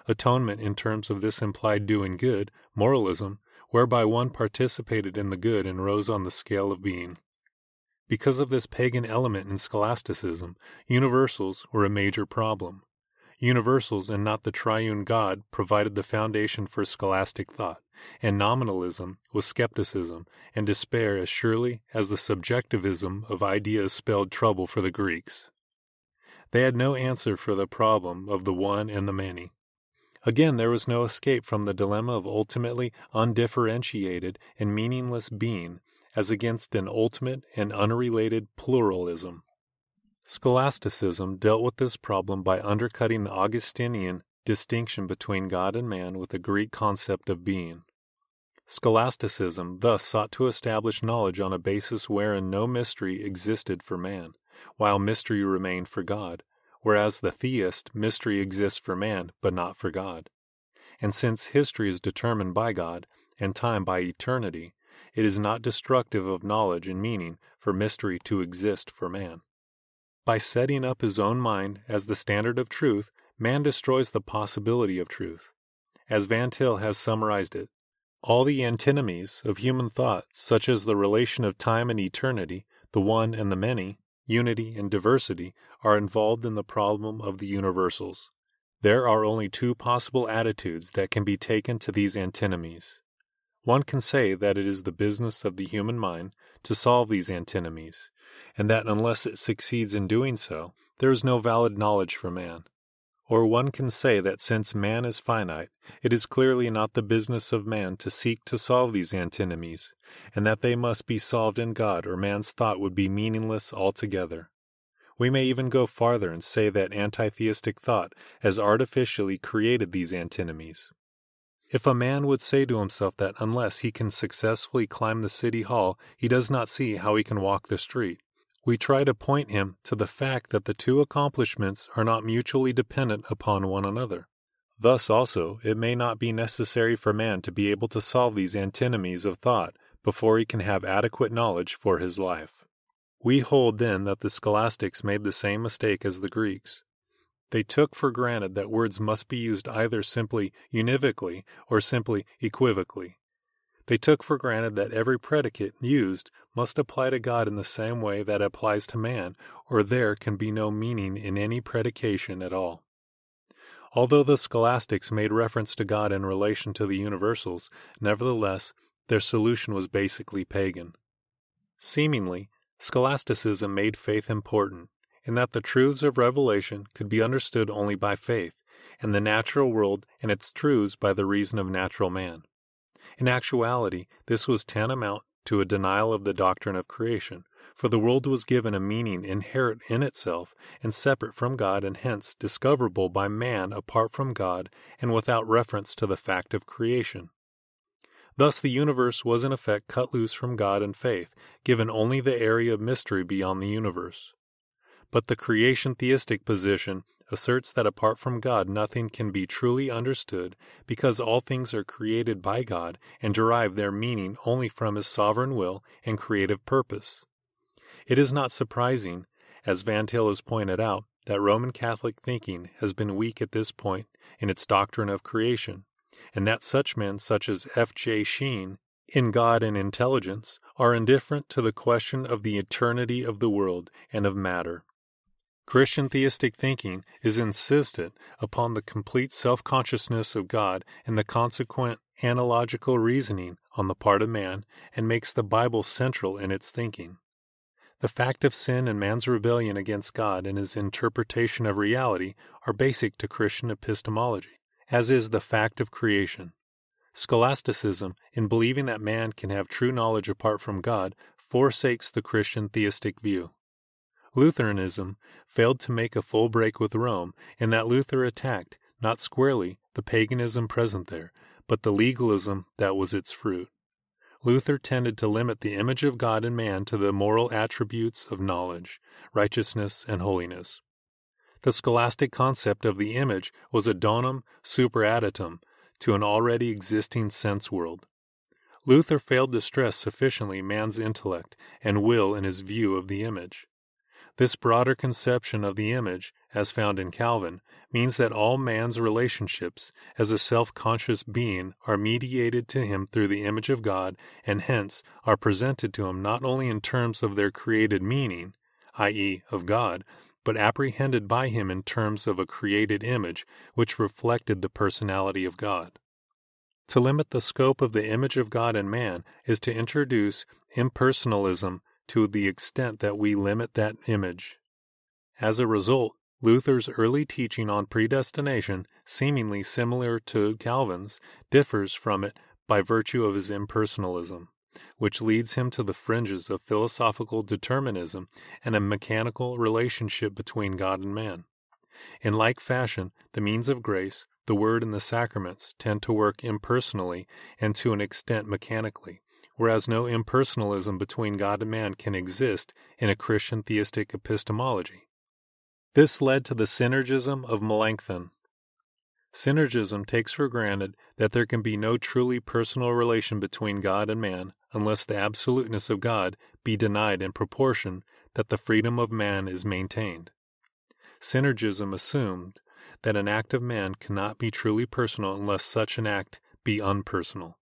Atonement, in terms of this implied doing good, moralism, whereby one participated in the good and rose on the scale of being. Because of this pagan element in scholasticism, universals were a major problem. Universals and not the triune God provided the foundation for scholastic thought, and nominalism was skepticism and despair as surely as the subjectivism of ideas spelled trouble for the Greeks. They had no answer for the problem of the one and the many. Again, there was no escape from the dilemma of ultimately undifferentiated and meaningless being as against an ultimate and unrelated pluralism. Scholasticism dealt with this problem by undercutting the Augustinian distinction between God and man with the Greek concept of being. Scholasticism thus sought to establish knowledge on a basis wherein no mystery existed for man, while mystery remained for God, whereas the theist mystery exists for man but not for God. And since history is determined by God, and time by eternity, it is not destructive of knowledge and meaning for mystery to exist for man. By setting up his own mind as the standard of truth, man destroys the possibility of truth. As Van Til has summarized it, all the antinomies of human thought, such as the relation of time and eternity, the one and the many, unity and diversity, are involved in the problem of the universals. There are only two possible attitudes that can be taken to these antinomies. One can say that it is the business of the human mind to solve these antinomies, and that unless it succeeds in doing so, there is no valid knowledge for man. Or one can say that since man is finite, it is clearly not the business of man to seek to solve these antinomies, and that they must be solved in God or man's thought would be meaningless altogether. We may even go farther and say that antitheistic thought has artificially created these antinomies. If a man would say to himself that unless he can successfully climb the city hall, he does not see how he can walk the street, we try to point him to the fact that the two accomplishments are not mutually dependent upon one another. Thus also it may not be necessary for man to be able to solve these antinomies of thought before he can have adequate knowledge for his life. We hold then that the scholastics made the same mistake as the Greeks. They took for granted that words must be used either simply univocally or simply equivocally. They took for granted that every predicate used must apply to God in the same way that applies to man, or there can be no meaning in any predication at all. Although the scholastics made reference to God in relation to the universals, nevertheless, their solution was basically pagan. Seemingly, scholasticism made faith important, in that the truths of revelation could be understood only by faith, and the natural world and its truths by the reason of natural man. In actuality, this was tantamount to a denial of the doctrine of creation, for the world was given a meaning inherent in itself and separate from God and hence discoverable by man apart from God and without reference to the fact of creation. Thus the universe was in effect cut loose from God and faith, given only the area of mystery beyond the universe. But the creation theistic position asserts that apart from God nothing can be truly understood because all things are created by God and derive their meaning only from his sovereign will and creative purpose. It is not surprising, as Van Til has pointed out, that Roman Catholic thinking has been weak at this point in its doctrine of creation, and that such men such as F. J. Sheen, in God and Intelligence, are indifferent to the question of the eternity of the world and of matter. Christian theistic thinking is insistent upon the complete self consciousness of God and the consequent analogical reasoning on the part of man, and makes the Bible central in its thinking. The fact of sin and man's rebellion against God and his interpretation of reality are basic to Christian epistemology, as is the fact of creation. Scholasticism, in believing that man can have true knowledge apart from God, forsakes the Christian theistic view. Lutheranism failed to make a full break with Rome, in that Luther attacked, not squarely, the paganism present there, but the legalism that was its fruit. Luther tended to limit the image of God in man to the moral attributes of knowledge, righteousness, and holiness. The scholastic concept of the image was a donum superadditum to an already existing sense world. Luther failed to stress sufficiently man's intellect and will in his view of the image. This broader conception of the image, as found in Calvin, means that all man's relationships as a self conscious being are mediated to him through the image of God and hence are presented to him not only in terms of their created meaning, i.e., of God, but apprehended by him in terms of a created image which reflected the personality of God. To limit the scope of the image of God in man is to introduce impersonalism to the extent that we limit that image. As a result, Luther's early teaching on predestination, seemingly similar to Calvin's, differs from it by virtue of his impersonalism, which leads him to the fringes of philosophical determinism and a mechanical relationship between God and man. In like fashion, the means of grace, the Word, and the sacraments tend to work impersonally and to an extent mechanically, whereas no impersonalism between God and man can exist in a Christian theistic epistemology. This led to the synergism of Melanchthon. Synergism takes for granted that there can be no truly personal relation between God and man unless the absoluteness of God be denied in proportion that the freedom of man is maintained. Synergism assumed that an act of man cannot be truly personal unless such an act be unpersonal.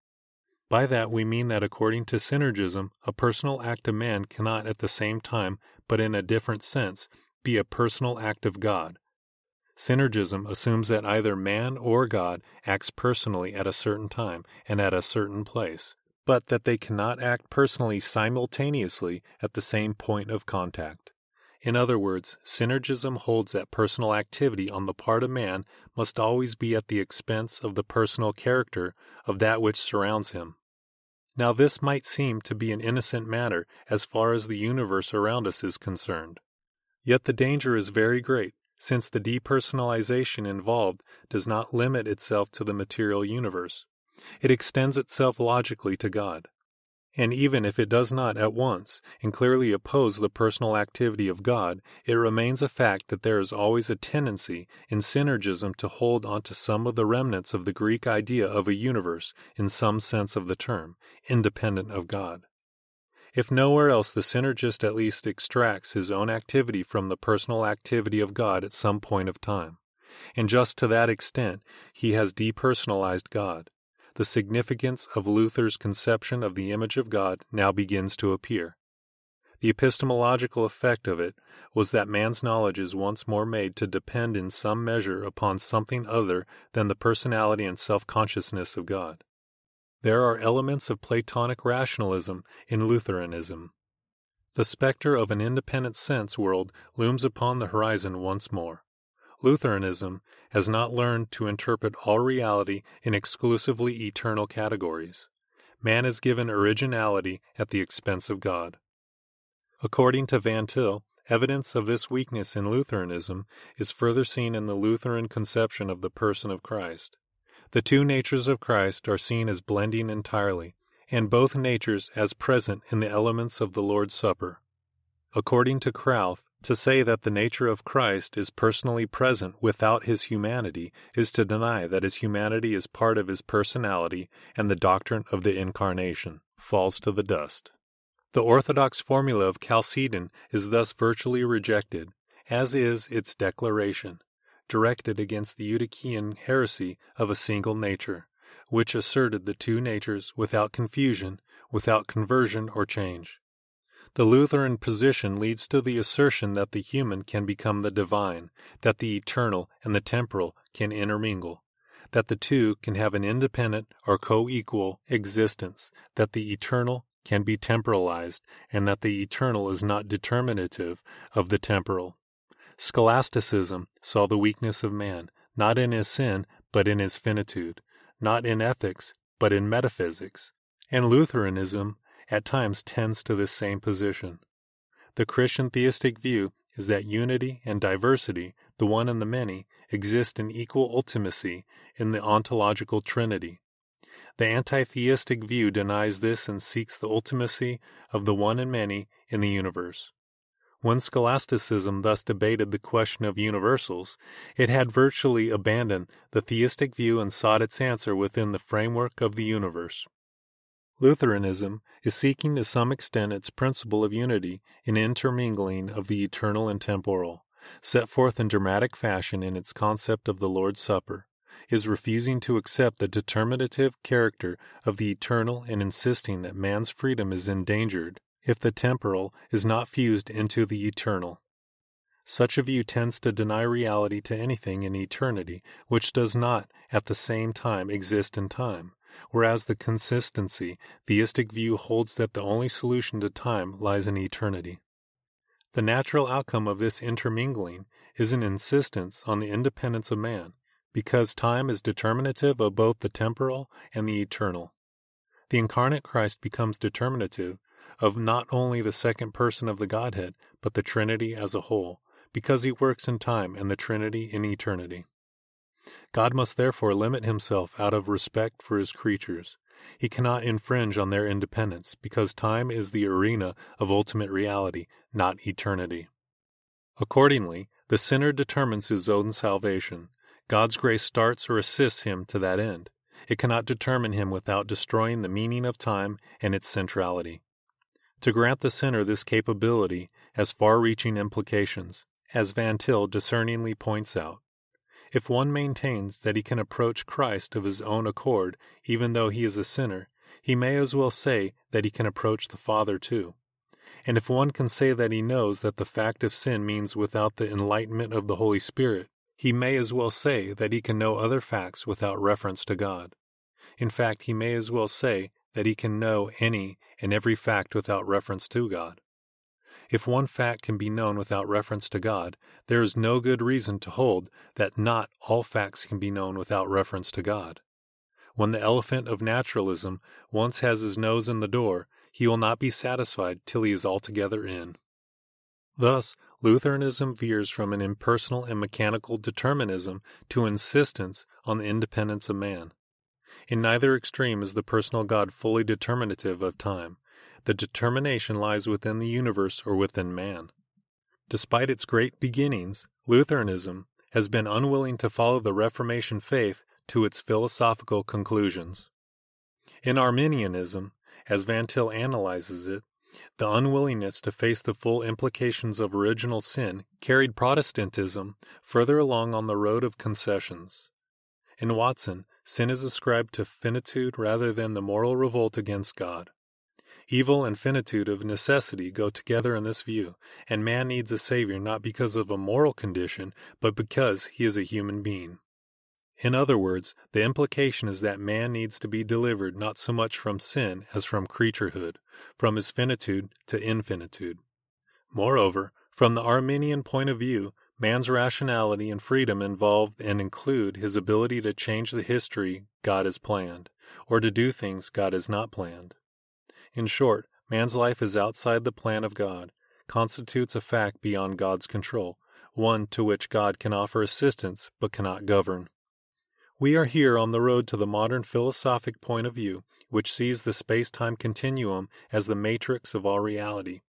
By that we mean that according to synergism, a personal act of man cannot at the same time, but in a different sense, be a personal act of God. Synergism assumes that either man or God acts personally at a certain time and at a certain place, but that they cannot act personally simultaneously at the same point of contact. In other words, synergism holds that personal activity on the part of man must always be at the expense of the personal character of that which surrounds him. Now, this might seem to be an innocent matter as far as the universe around us is concerned. Yet the danger is very great, since the depersonalization involved does not limit itself to the material universe. It extends itself logically to God and even if it does not at once and clearly oppose the personal activity of God, it remains a fact that there is always a tendency in synergism to hold onto some of the remnants of the Greek idea of a universe, in some sense of the term, independent of God. If nowhere else, the synergist at least extracts his own activity from the personal activity of God at some point of time. And just to that extent, he has depersonalized God the significance of Luther's conception of the image of God now begins to appear. The epistemological effect of it was that man's knowledge is once more made to depend in some measure upon something other than the personality and self consciousness of God. There are elements of Platonic rationalism in Lutheranism. The specter of an independent sense world looms upon the horizon once more. Lutheranism has not learned to interpret all reality in exclusively eternal categories. man is given originality at the expense of God. According to Van Til, evidence of this weakness in Lutheranism is further seen in the Lutheran conception of the person of Christ. The two natures of Christ are seen as blending entirely, and both natures as present in the elements of the Lord's Supper. According to Krauth, to say that the nature of Christ is personally present without his humanity is to deny that his humanity is part of his personality, and the doctrine of the Incarnation falls to the dust. The orthodox formula of Chalcedon is thus virtually rejected, as is its declaration, directed against the Eutychian heresy of a single nature, which asserted the two natures without confusion, without conversion or change. The Lutheran position leads to the assertion that the human can become the divine, that the eternal and the temporal can intermingle, that the two can have an independent or co equal existence, that the eternal can be temporalized, and that the eternal is not determinative of the temporal. Scholasticism saw the weakness of man, not in his sin, but in his finitude, not in ethics, but in metaphysics. And Lutheranism at times tends to this same position. The Christian theistic view is that unity and diversity, the one and the many, exist in equal ultimacy in the ontological trinity. The anti theistic view denies this and seeks the ultimacy of the one and many in the universe. When scholasticism thus debated the question of universals, it had virtually abandoned the theistic view and sought its answer within the framework of the universe. Lutheranism is seeking to some extent its principle of unity in intermingling of the eternal and temporal, set forth in dramatic fashion in its concept of the Lord's Supper, is refusing to accept the determinative character of the eternal and insisting that man's freedom is endangered if the temporal is not fused into the eternal. Such a view tends to deny reality to anything in eternity which does not at the same time exist in time whereas the consistency theistic view holds that the only solution to time lies in eternity. The natural outcome of this intermingling is an insistence on the independence of man, because time is determinative of both the temporal and the eternal. The incarnate Christ becomes determinative of not only the second person of the Godhead, but the Trinity as a whole, because he works in time and the Trinity in eternity. God must therefore limit himself out of respect for his creatures. He cannot infringe on their independence, because time is the arena of ultimate reality, not eternity. Accordingly, the sinner determines his own salvation. God's grace starts or assists him to that end. It cannot determine him without destroying the meaning of time and its centrality. To grant the sinner this capability has far reaching implications, as Van Til discerningly points out. If one maintains that he can approach Christ of his own accord, even though he is a sinner, he may as well say that he can approach the Father too. And if one can say that he knows that the fact of sin means without the enlightenment of the Holy Spirit, he may as well say that he can know other facts without reference to God. In fact, he may as well say that he can know any and every fact without reference to God. If one fact can be known without reference to God, there is no good reason to hold that not all facts can be known without reference to God. When the elephant of naturalism once has his nose in the door, he will not be satisfied till he is altogether in. Thus, Lutheranism veers from an impersonal and mechanical determinism to insistence on the independence of man. In neither extreme is the personal God fully determinative of time, the determination lies within the universe or within man. Despite its great beginnings, Lutheranism has been unwilling to follow the Reformation faith to its philosophical conclusions. In Arminianism, as Van Til analyzes it, the unwillingness to face the full implications of original sin carried Protestantism further along on the road of concessions. In Watson, sin is ascribed to finitude rather than the moral revolt against God. Evil and finitude of necessity go together in this view, and man needs a Savior not because of a moral condition, but because he is a human being. In other words, the implication is that man needs to be delivered not so much from sin as from creaturehood, from his finitude to infinitude. Moreover, from the Arminian point of view, man's rationality and freedom involve and include his ability to change the history God has planned or to do things God has not planned. In short, man's life is outside the plan of God, constitutes a fact beyond God's control, one to which God can offer assistance but cannot govern. We are here on the road to the modern philosophic point of view, which sees the space time continuum as the matrix of all reality.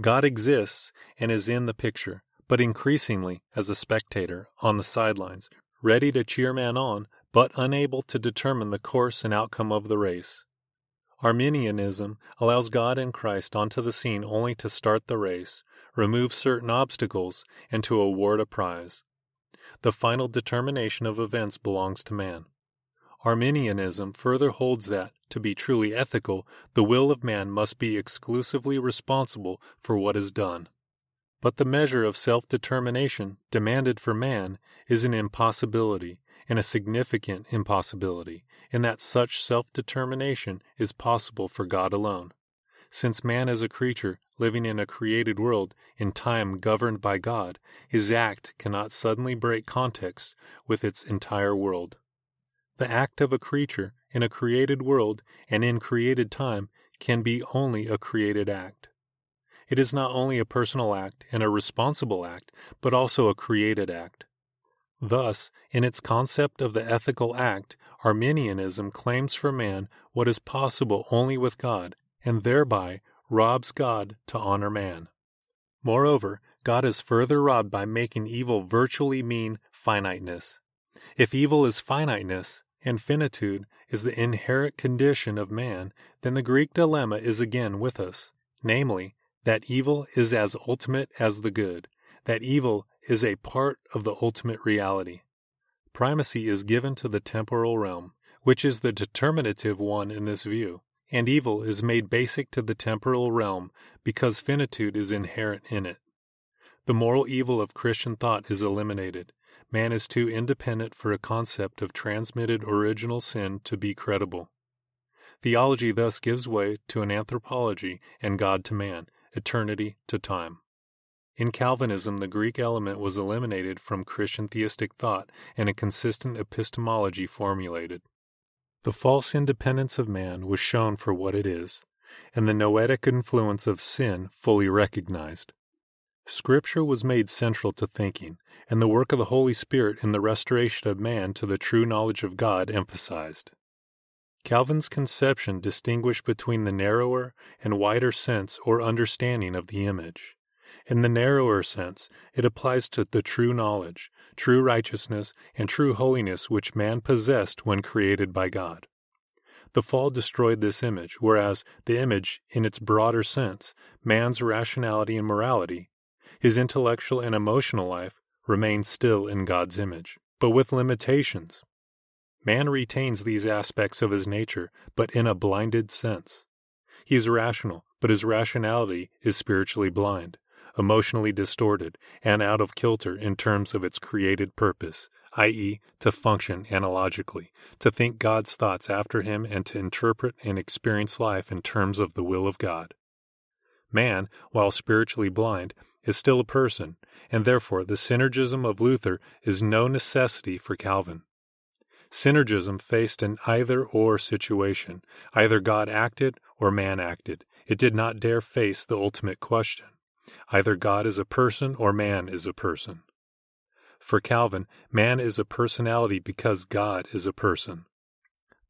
God exists and is in the picture, but increasingly as a spectator on the sidelines, ready to cheer man on, but unable to determine the course and outcome of the race. Arminianism allows God and Christ onto the scene only to start the race, remove certain obstacles, and to award a prize. The final determination of events belongs to man. Arminianism further holds that, to be truly ethical, the will of man must be exclusively responsible for what is done. But the measure of self determination demanded for man is an impossibility, and a significant impossibility, in that such self determination is possible for God alone. Since man is a creature living in a created world in time governed by God, his act cannot suddenly break context with its entire world. The act of a creature in a created world and in created time can be only a created act. It is not only a personal act and a responsible act, but also a created act. Thus, in its concept of the ethical act, Arminianism claims for man what is possible only with God, and thereby robs God to honor man. Moreover, God is further robbed by making evil virtually mean finiteness. If evil is finiteness, and finitude is the inherent condition of man, then the Greek dilemma is again with us, namely, that evil is as ultimate as the good, that evil is a part of the ultimate reality. Primacy is given to the temporal realm, which is the determinative one in this view, and evil is made basic to the temporal realm because finitude is inherent in it. The moral evil of Christian thought is eliminated. Man is too independent for a concept of transmitted original sin to be credible. Theology thus gives way to an anthropology and God to man, eternity to time. In Calvinism, the Greek element was eliminated from Christian theistic thought and a consistent epistemology formulated. The false independence of man was shown for what it is, and the noetic influence of sin fully recognized. Scripture was made central to thinking, and the work of the Holy Spirit in the restoration of man to the true knowledge of God emphasized. Calvin's conception distinguished between the narrower and wider sense or understanding of the image. In the narrower sense, it applies to the true knowledge, true righteousness, and true holiness which man possessed when created by God. The fall destroyed this image, whereas the image, in its broader sense, man's rationality and morality, his intellectual and emotional life, remains still in God's image, but with limitations. Man retains these aspects of his nature, but in a blinded sense. He is rational, but his rationality is spiritually blind emotionally distorted, and out of kilter in terms of its created purpose, i.e., to function analogically, to think God's thoughts after him, and to interpret and experience life in terms of the will of God. Man, while spiritually blind, is still a person, and therefore the synergism of Luther is no necessity for Calvin. Synergism faced an either or situation. Either God acted or man acted. It did not dare face the ultimate question. Either God is a person or man is a person. For Calvin, man is a personality because God is a person.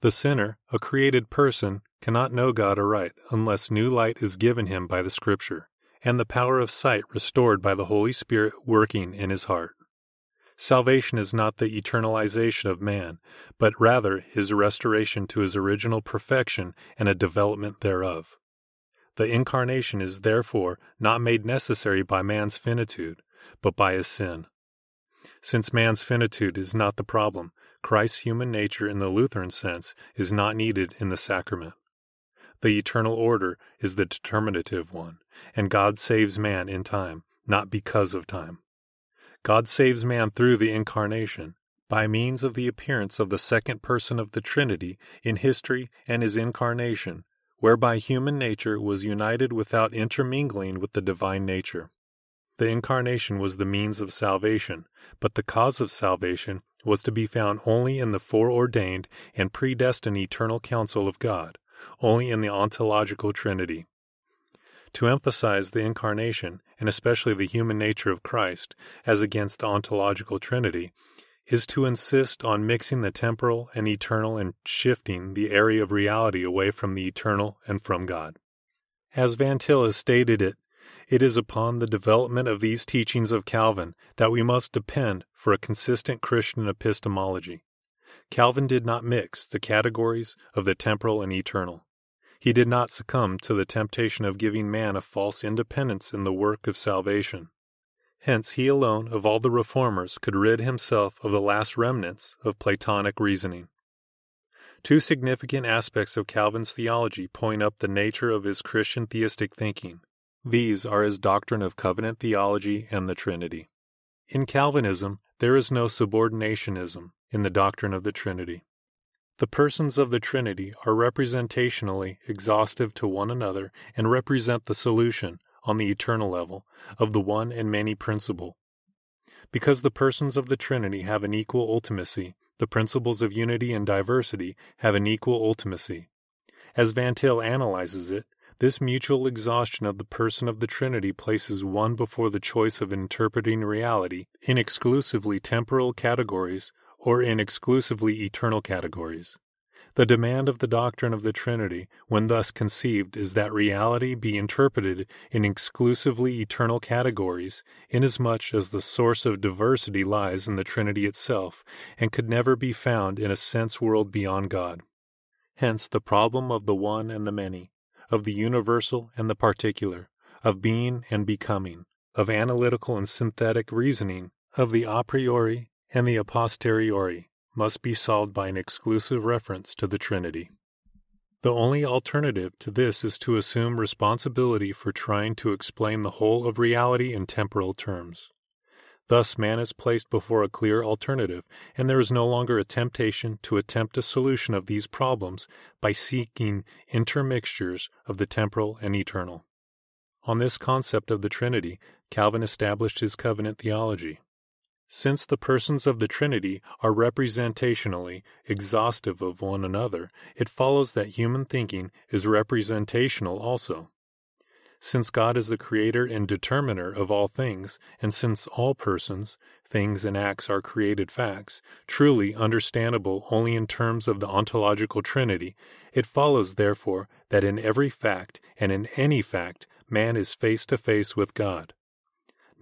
The sinner, a created person, cannot know God aright unless new light is given him by the Scripture, and the power of sight restored by the Holy Spirit working in his heart. Salvation is not the eternalization of man, but rather his restoration to his original perfection and a development thereof. The incarnation is therefore not made necessary by man's finitude, but by his sin. Since man's finitude is not the problem, Christ's human nature in the Lutheran sense is not needed in the sacrament. The eternal order is the determinative one, and God saves man in time, not because of time. God saves man through the incarnation, by means of the appearance of the second person of the Trinity in history and his incarnation, whereby human nature was united without intermingling with the divine nature. The incarnation was the means of salvation, but the cause of salvation was to be found only in the foreordained and predestined eternal counsel of God, only in the ontological Trinity. To emphasize the incarnation, and especially the human nature of Christ, as against the ontological Trinity, is to insist on mixing the temporal and eternal and shifting the area of reality away from the eternal and from God. As Van Til has stated it, it is upon the development of these teachings of Calvin that we must depend for a consistent Christian epistemology. Calvin did not mix the categories of the temporal and eternal. He did not succumb to the temptation of giving man a false independence in the work of salvation. Hence he alone of all the reformers could rid himself of the last remnants of Platonic reasoning. Two significant aspects of Calvin's theology point up the nature of his Christian theistic thinking. These are his doctrine of covenant theology and the Trinity. In Calvinism, there is no subordinationism in the doctrine of the Trinity. The persons of the Trinity are representationally exhaustive to one another and represent the solution, on the eternal level, of the one and many principle. Because the persons of the Trinity have an equal ultimacy, the principles of unity and diversity have an equal ultimacy. As Van Til analyzes it, this mutual exhaustion of the person of the Trinity places one before the choice of interpreting reality in exclusively temporal categories or in exclusively eternal categories. The demand of the doctrine of the Trinity, when thus conceived, is that reality be interpreted in exclusively eternal categories, inasmuch as the source of diversity lies in the Trinity itself, and could never be found in a sense world beyond God. Hence the problem of the one and the many, of the universal and the particular, of being and becoming, of analytical and synthetic reasoning, of the a priori and the a posteriori must be solved by an exclusive reference to the Trinity. The only alternative to this is to assume responsibility for trying to explain the whole of reality in temporal terms. Thus, man is placed before a clear alternative, and there is no longer a temptation to attempt a solution of these problems by seeking intermixtures of the temporal and eternal. On this concept of the Trinity, Calvin established his covenant theology. Since the persons of the Trinity are representationally exhaustive of one another, it follows that human thinking is representational also. Since God is the creator and determiner of all things, and since all persons, things, and acts are created facts, truly understandable only in terms of the ontological Trinity, it follows, therefore, that in every fact and in any fact man is face to face with God.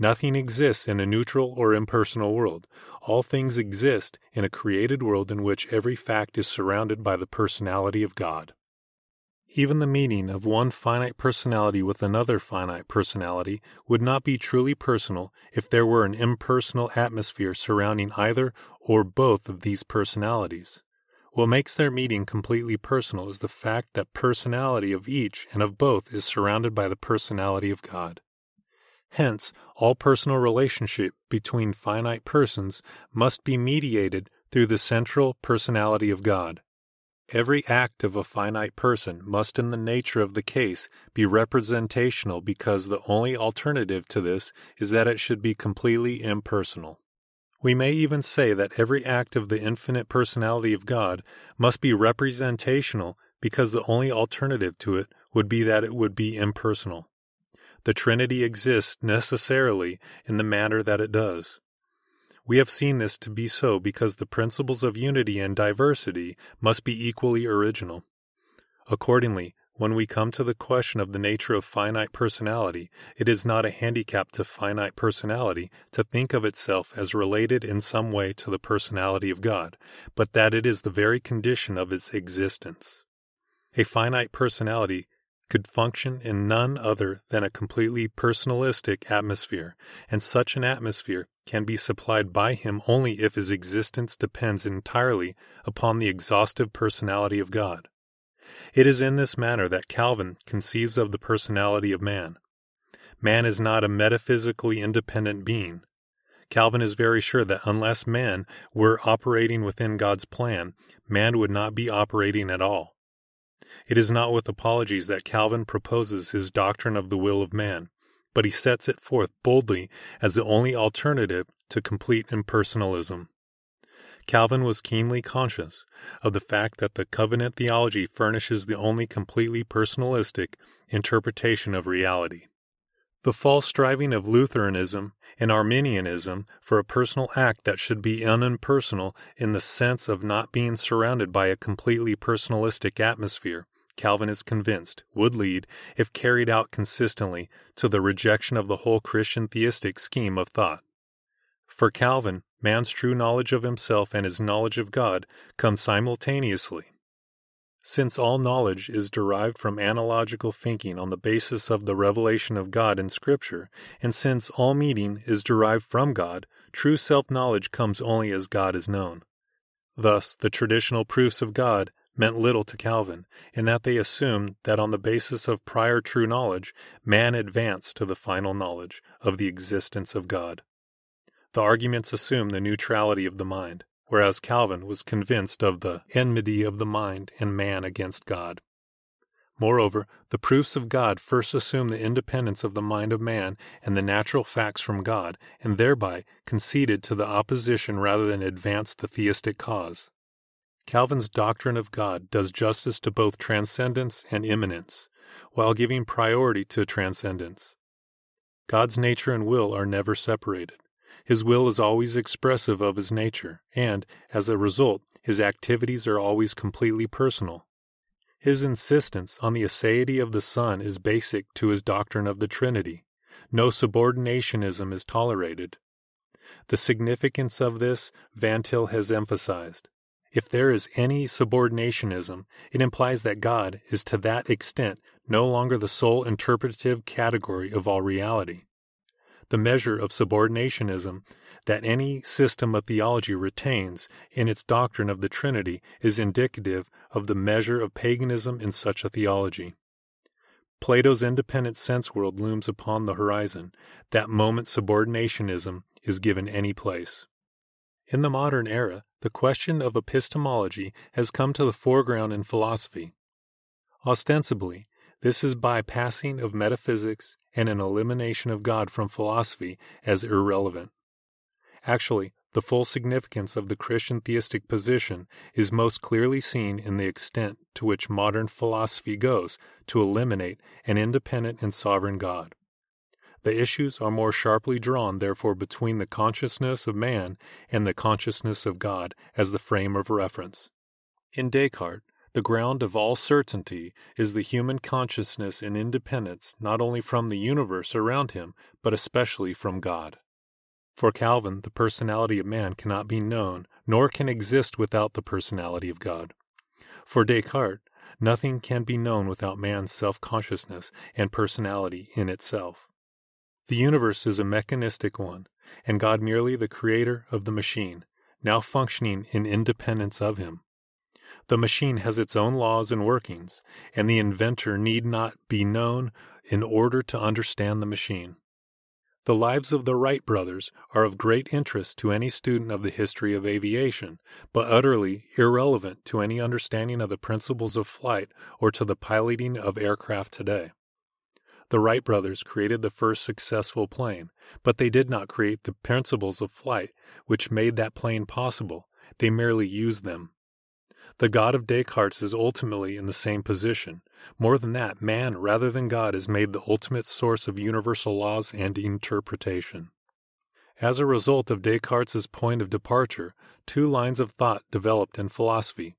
Nothing exists in a neutral or impersonal world. All things exist in a created world in which every fact is surrounded by the personality of God. Even the meeting of one finite personality with another finite personality would not be truly personal if there were an impersonal atmosphere surrounding either or both of these personalities. What makes their meeting completely personal is the fact that personality of each and of both is surrounded by the personality of God. Hence, all personal relationship between finite persons must be mediated through the central personality of God. Every act of a finite person must, in the nature of the case, be representational because the only alternative to this is that it should be completely impersonal. We may even say that every act of the infinite personality of God must be representational because the only alternative to it would be that it would be impersonal the Trinity exists necessarily in the manner that it does. We have seen this to be so because the principles of unity and diversity must be equally original. Accordingly, when we come to the question of the nature of finite personality, it is not a handicap to finite personality to think of itself as related in some way to the personality of God, but that it is the very condition of its existence. A finite personality could function in none other than a completely personalistic atmosphere, and such an atmosphere can be supplied by him only if his existence depends entirely upon the exhaustive personality of God. It is in this manner that Calvin conceives of the personality of man. Man is not a metaphysically independent being. Calvin is very sure that unless man were operating within God's plan, man would not be operating at all. It is not with apologies that Calvin proposes his doctrine of the will of man, but he sets it forth boldly as the only alternative to complete impersonalism. Calvin was keenly conscious of the fact that the covenant theology furnishes the only completely personalistic interpretation of reality. The false striving of Lutheranism and Arminianism for a personal act that should be unimpersonal in the sense of not being surrounded by a completely personalistic atmosphere, Calvin is convinced, would lead, if carried out consistently, to the rejection of the whole Christian theistic scheme of thought. For Calvin, man's true knowledge of himself and his knowledge of God come simultaneously. Since all knowledge is derived from analogical thinking on the basis of the revelation of God in Scripture, and since all meaning is derived from God, true self knowledge comes only as God is known. Thus, the traditional proofs of God meant little to Calvin, in that they assumed that on the basis of prior true knowledge, man advanced to the final knowledge of the existence of God. The arguments assume the neutrality of the mind whereas Calvin was convinced of the enmity of the mind and man against God. Moreover, the proofs of God first assume the independence of the mind of man and the natural facts from God, and thereby conceded to the opposition rather than advance the theistic cause. Calvin's doctrine of God does justice to both transcendence and immanence, while giving priority to transcendence. God's nature and will are never separated. His will is always expressive of his nature, and, as a result, his activities are always completely personal. His insistence on the aseity of the Son is basic to his doctrine of the Trinity. No subordinationism is tolerated. The significance of this Van Til has emphasized. If there is any subordinationism, it implies that God is to that extent no longer the sole interpretative category of all reality the measure of subordinationism that any system of theology retains in its doctrine of the Trinity is indicative of the measure of paganism in such a theology. Plato's independent sense world looms upon the horizon. That moment subordinationism is given any place. In the modern era, the question of epistemology has come to the foreground in philosophy. Ostensibly, this is by passing of metaphysics and an elimination of God from philosophy as irrelevant. Actually, the full significance of the Christian theistic position is most clearly seen in the extent to which modern philosophy goes to eliminate an independent and sovereign God. The issues are more sharply drawn, therefore, between the consciousness of man and the consciousness of God as the frame of reference. In Descartes, the ground of all certainty is the human consciousness in independence not only from the universe around him, but especially from God. For Calvin, the personality of man cannot be known, nor can exist without the personality of God. For Descartes, nothing can be known without man's self consciousness and personality in itself. The universe is a mechanistic one, and God merely the creator of the machine, now functioning in independence of him. The machine has its own laws and workings, and the inventor need not be known in order to understand the machine. The lives of the Wright brothers are of great interest to any student of the history of aviation, but utterly irrelevant to any understanding of the principles of flight or to the piloting of aircraft today. The Wright brothers created the first successful plane, but they did not create the principles of flight which made that plane possible. They merely used them. The God of Descartes is ultimately in the same position. More than that, man rather than God is made the ultimate source of universal laws and interpretation. As a result of Descartes' point of departure, two lines of thought developed in philosophy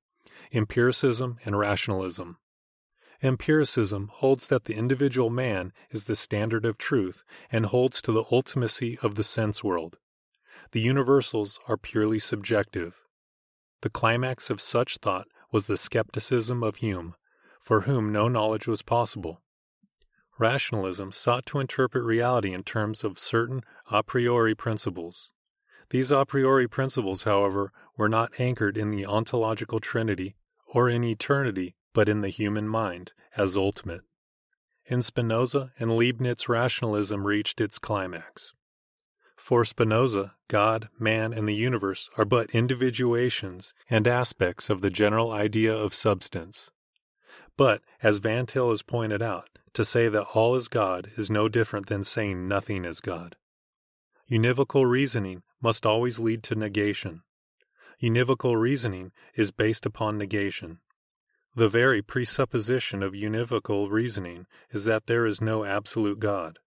empiricism and rationalism. Empiricism holds that the individual man is the standard of truth and holds to the ultimacy of the sense world. The universals are purely subjective. The climax of such thought was the skepticism of Hume, for whom no knowledge was possible. Rationalism sought to interpret reality in terms of certain a priori principles. These a priori principles, however, were not anchored in the ontological trinity or in eternity, but in the human mind as ultimate. In Spinoza and Leibniz, rationalism reached its climax. For Spinoza, God, man, and the universe are but individuations and aspects of the general idea of substance. But, as Van Til has pointed out, to say that all is God is no different than saying nothing is God. Univocal reasoning must always lead to negation. Univocal reasoning is based upon negation. The very presupposition of univocal reasoning is that there is no absolute God.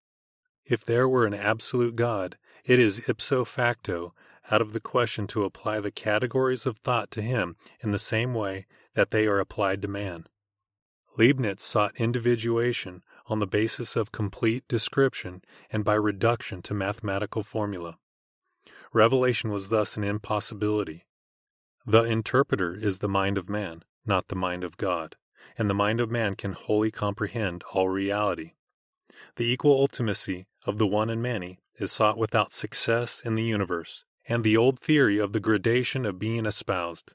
If there were an absolute God, it is ipso facto out of the question to apply the categories of thought to him in the same way that they are applied to man. Leibniz sought individuation on the basis of complete description and by reduction to mathematical formula. Revelation was thus an impossibility. The interpreter is the mind of man, not the mind of God, and the mind of man can wholly comprehend all reality. The equal ultimacy of the one and many is sought without success in the universe, and the old theory of the gradation of being espoused.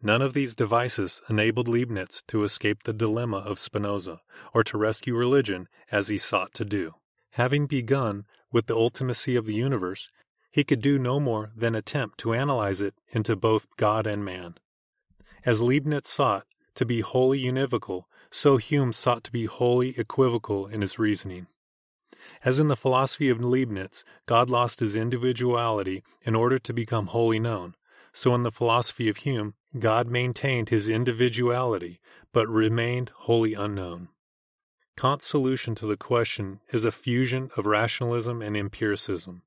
None of these devices enabled Leibniz to escape the dilemma of Spinoza, or to rescue religion as he sought to do. Having begun with the ultimacy of the universe, he could do no more than attempt to analyze it into both God and man. As Leibniz sought to be wholly univocal, so Hume sought to be wholly equivocal in his reasoning. As in the philosophy of Leibniz, God lost his individuality in order to become wholly known, so in the philosophy of Hume, God maintained his individuality, but remained wholly unknown. Kant's solution to the question is a fusion of rationalism and empiricism.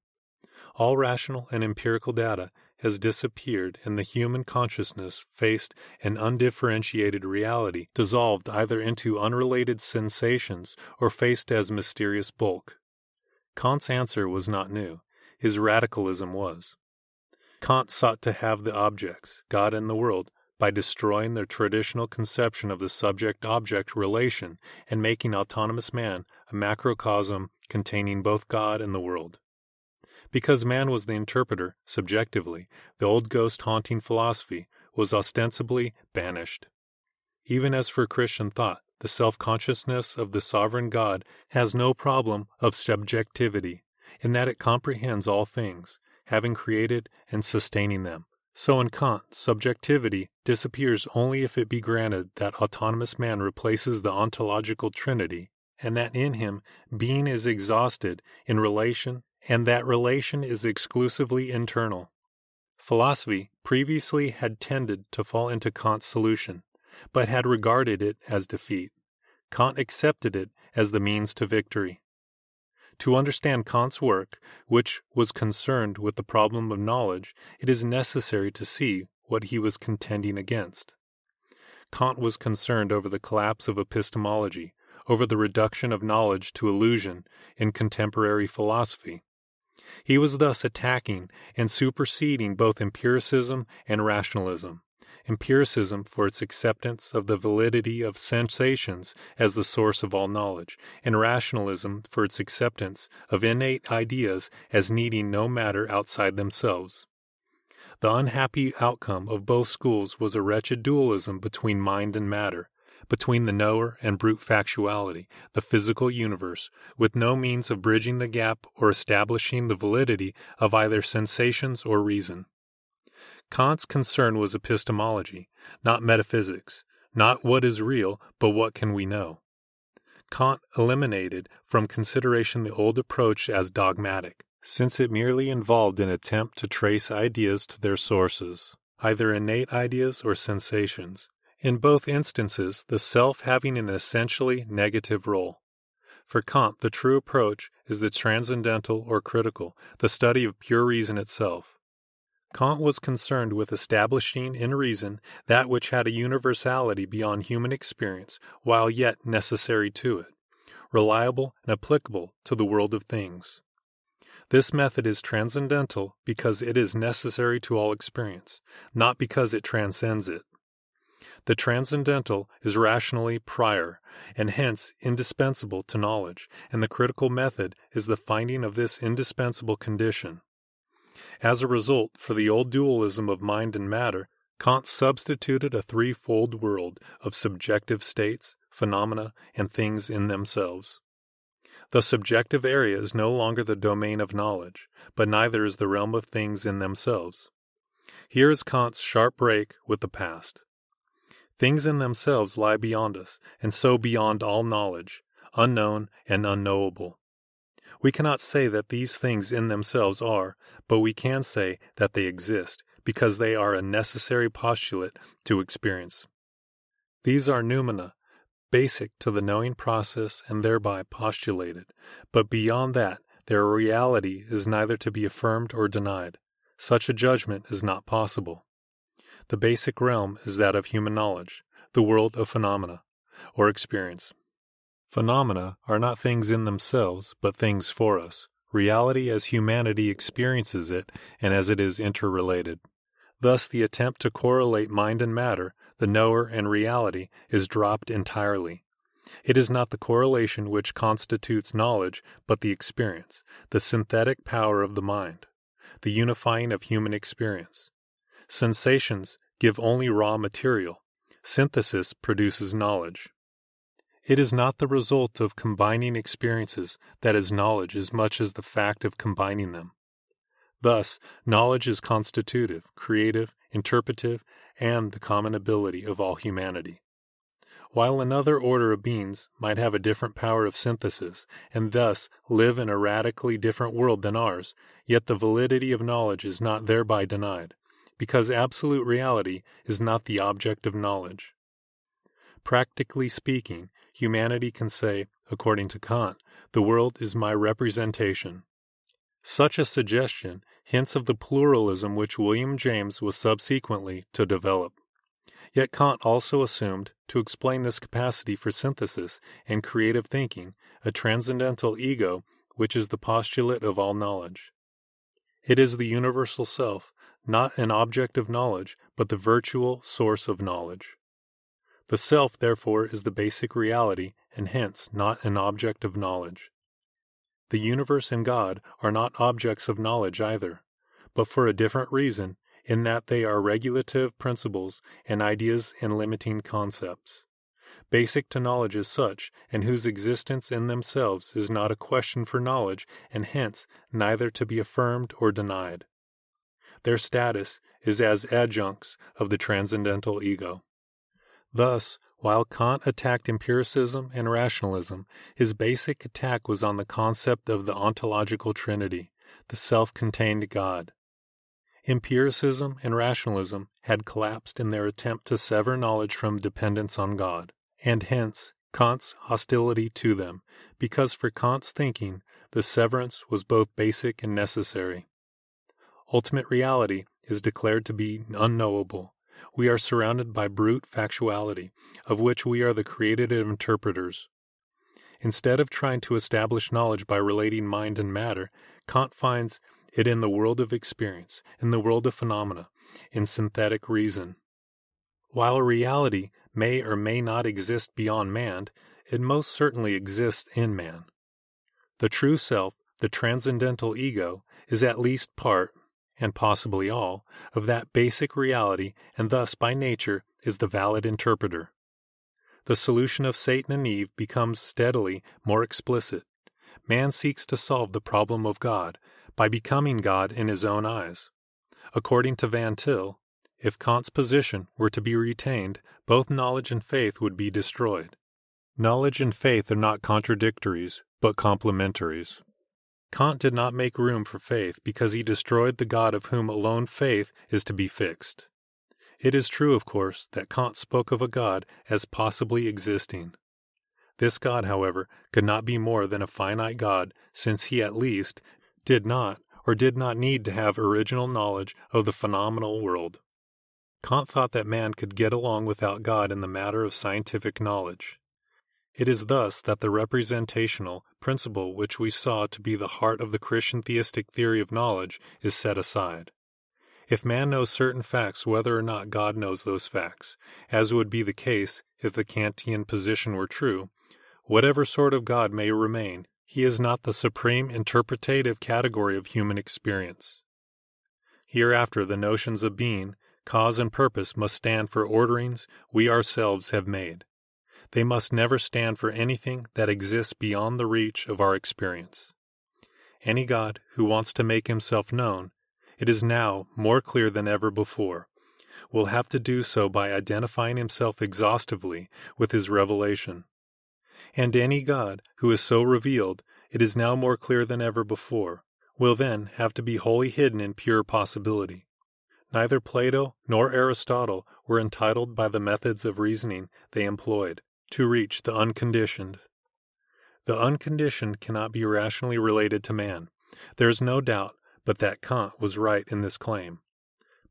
All rational and empirical data has disappeared and the human consciousness faced an undifferentiated reality dissolved either into unrelated sensations or faced as mysterious bulk. Kant's answer was not new. His radicalism was. Kant sought to have the objects, God and the world, by destroying the traditional conception of the subject object relation and making autonomous man a macrocosm containing both God and the world. Because man was the interpreter, subjectively, the old ghost haunting philosophy was ostensibly banished. Even as for Christian thought, the self consciousness of the sovereign God has no problem of subjectivity, in that it comprehends all things, having created and sustaining them. So in Kant, subjectivity disappears only if it be granted that autonomous man replaces the ontological trinity, and that in him being is exhausted in relation and that relation is exclusively internal. Philosophy previously had tended to fall into Kant's solution, but had regarded it as defeat. Kant accepted it as the means to victory. To understand Kant's work, which was concerned with the problem of knowledge, it is necessary to see what he was contending against. Kant was concerned over the collapse of epistemology, over the reduction of knowledge to illusion in contemporary philosophy. He was thus attacking and superseding both empiricism and rationalism. Empiricism for its acceptance of the validity of sensations as the source of all knowledge, and rationalism for its acceptance of innate ideas as needing no matter outside themselves. The unhappy outcome of both schools was a wretched dualism between mind and matter, between the knower and brute factuality, the physical universe, with no means of bridging the gap or establishing the validity of either sensations or reason. Kant's concern was epistemology, not metaphysics, not what is real, but what can we know. Kant eliminated from consideration the old approach as dogmatic, since it merely involved an attempt to trace ideas to their sources, either innate ideas or sensations, in both instances, the self having an essentially negative role. For Kant, the true approach is the transcendental or critical, the study of pure reason itself. Kant was concerned with establishing in reason that which had a universality beyond human experience while yet necessary to it, reliable and applicable to the world of things. This method is transcendental because it is necessary to all experience, not because it transcends it. The transcendental is rationally prior, and hence indispensable to knowledge, and the critical method is the finding of this indispensable condition. As a result, for the old dualism of mind and matter, Kant substituted a threefold world of subjective states, phenomena, and things in themselves. The subjective area is no longer the domain of knowledge, but neither is the realm of things in themselves. Here is Kant's sharp break with the past. Things in themselves lie beyond us, and so beyond all knowledge, unknown and unknowable. We cannot say that these things in themselves are, but we can say that they exist, because they are a necessary postulate to experience. These are noumena, basic to the knowing process and thereby postulated, but beyond that, their reality is neither to be affirmed or denied. Such a judgment is not possible. The basic realm is that of human knowledge, the world of phenomena, or experience. Phenomena are not things in themselves, but things for us, reality as humanity experiences it and as it is interrelated. Thus, the attempt to correlate mind and matter, the knower and reality, is dropped entirely. It is not the correlation which constitutes knowledge, but the experience, the synthetic power of the mind, the unifying of human experience. Sensations give only raw material. Synthesis produces knowledge. It is not the result of combining experiences that is knowledge as much as the fact of combining them. Thus, knowledge is constitutive, creative, interpretive, and the common ability of all humanity. While another order of beings might have a different power of synthesis, and thus live in a radically different world than ours, yet the validity of knowledge is not thereby denied, because absolute reality is not the object of knowledge. Practically speaking, humanity can say, according to Kant, the world is my representation. Such a suggestion hints of the pluralism which William James was subsequently to develop. Yet Kant also assumed, to explain this capacity for synthesis and creative thinking, a transcendental ego which is the postulate of all knowledge. It is the universal self, not an object of knowledge, but the virtual source of knowledge. The self, therefore, is the basic reality, and hence not an object of knowledge. The universe and God are not objects of knowledge either, but for a different reason, in that they are regulative principles and ideas and limiting concepts. Basic to knowledge is such, and whose existence in themselves is not a question for knowledge, and hence neither to be affirmed or denied. Their status is as adjuncts of the transcendental ego. Thus, while Kant attacked empiricism and rationalism, his basic attack was on the concept of the ontological trinity, the self contained God. Empiricism and rationalism had collapsed in their attempt to sever knowledge from dependence on God, and hence Kant's hostility to them, because for Kant's thinking the severance was both basic and necessary. Ultimate reality is declared to be unknowable, we are surrounded by brute factuality, of which we are the creative interpreters. Instead of trying to establish knowledge by relating mind and matter, Kant finds it in the world of experience, in the world of phenomena, in synthetic reason. While reality may or may not exist beyond man, it most certainly exists in man. The true self, the transcendental ego, is at least part, and possibly all, of that basic reality, and thus by nature is the valid interpreter. The solution of Satan and Eve becomes steadily more explicit. Man seeks to solve the problem of God by becoming God in his own eyes. According to Van Til, if Kant's position were to be retained, both knowledge and faith would be destroyed. Knowledge and faith are not contradictories, but complementaries. Kant did not make room for faith because he destroyed the God of whom alone faith is to be fixed. It is true, of course, that Kant spoke of a God as possibly existing. This God, however, could not be more than a finite God, since he at least did not or did not need to have original knowledge of the phenomenal world. Kant thought that man could get along without God in the matter of scientific knowledge. It is thus that the representational principle which we saw to be the heart of the Christian theistic theory of knowledge is set aside. If man knows certain facts whether or not God knows those facts, as would be the case if the Kantian position were true, whatever sort of God may remain, he is not the supreme interpretative category of human experience. Hereafter the notions of being, cause, and purpose must stand for orderings we ourselves have made. They must never stand for anything that exists beyond the reach of our experience. Any God who wants to make himself known, it is now more clear than ever before, will have to do so by identifying himself exhaustively with his revelation. And any God who is so revealed, it is now more clear than ever before, will then have to be wholly hidden in pure possibility. Neither Plato nor Aristotle were entitled by the methods of reasoning they employed to reach the unconditioned. The unconditioned cannot be rationally related to man. There is no doubt but that Kant was right in this claim.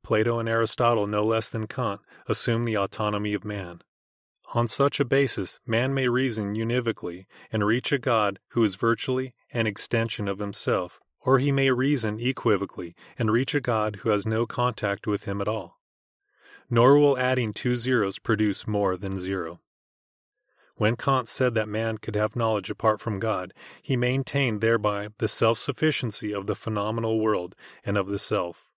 Plato and Aristotle, no less than Kant, assume the autonomy of man. On such a basis, man may reason univocally and reach a God who is virtually an extension of himself, or he may reason equivocally and reach a God who has no contact with him at all. Nor will adding two zeros produce more than zero. When Kant said that man could have knowledge apart from God, he maintained thereby the self sufficiency of the phenomenal world and of the self.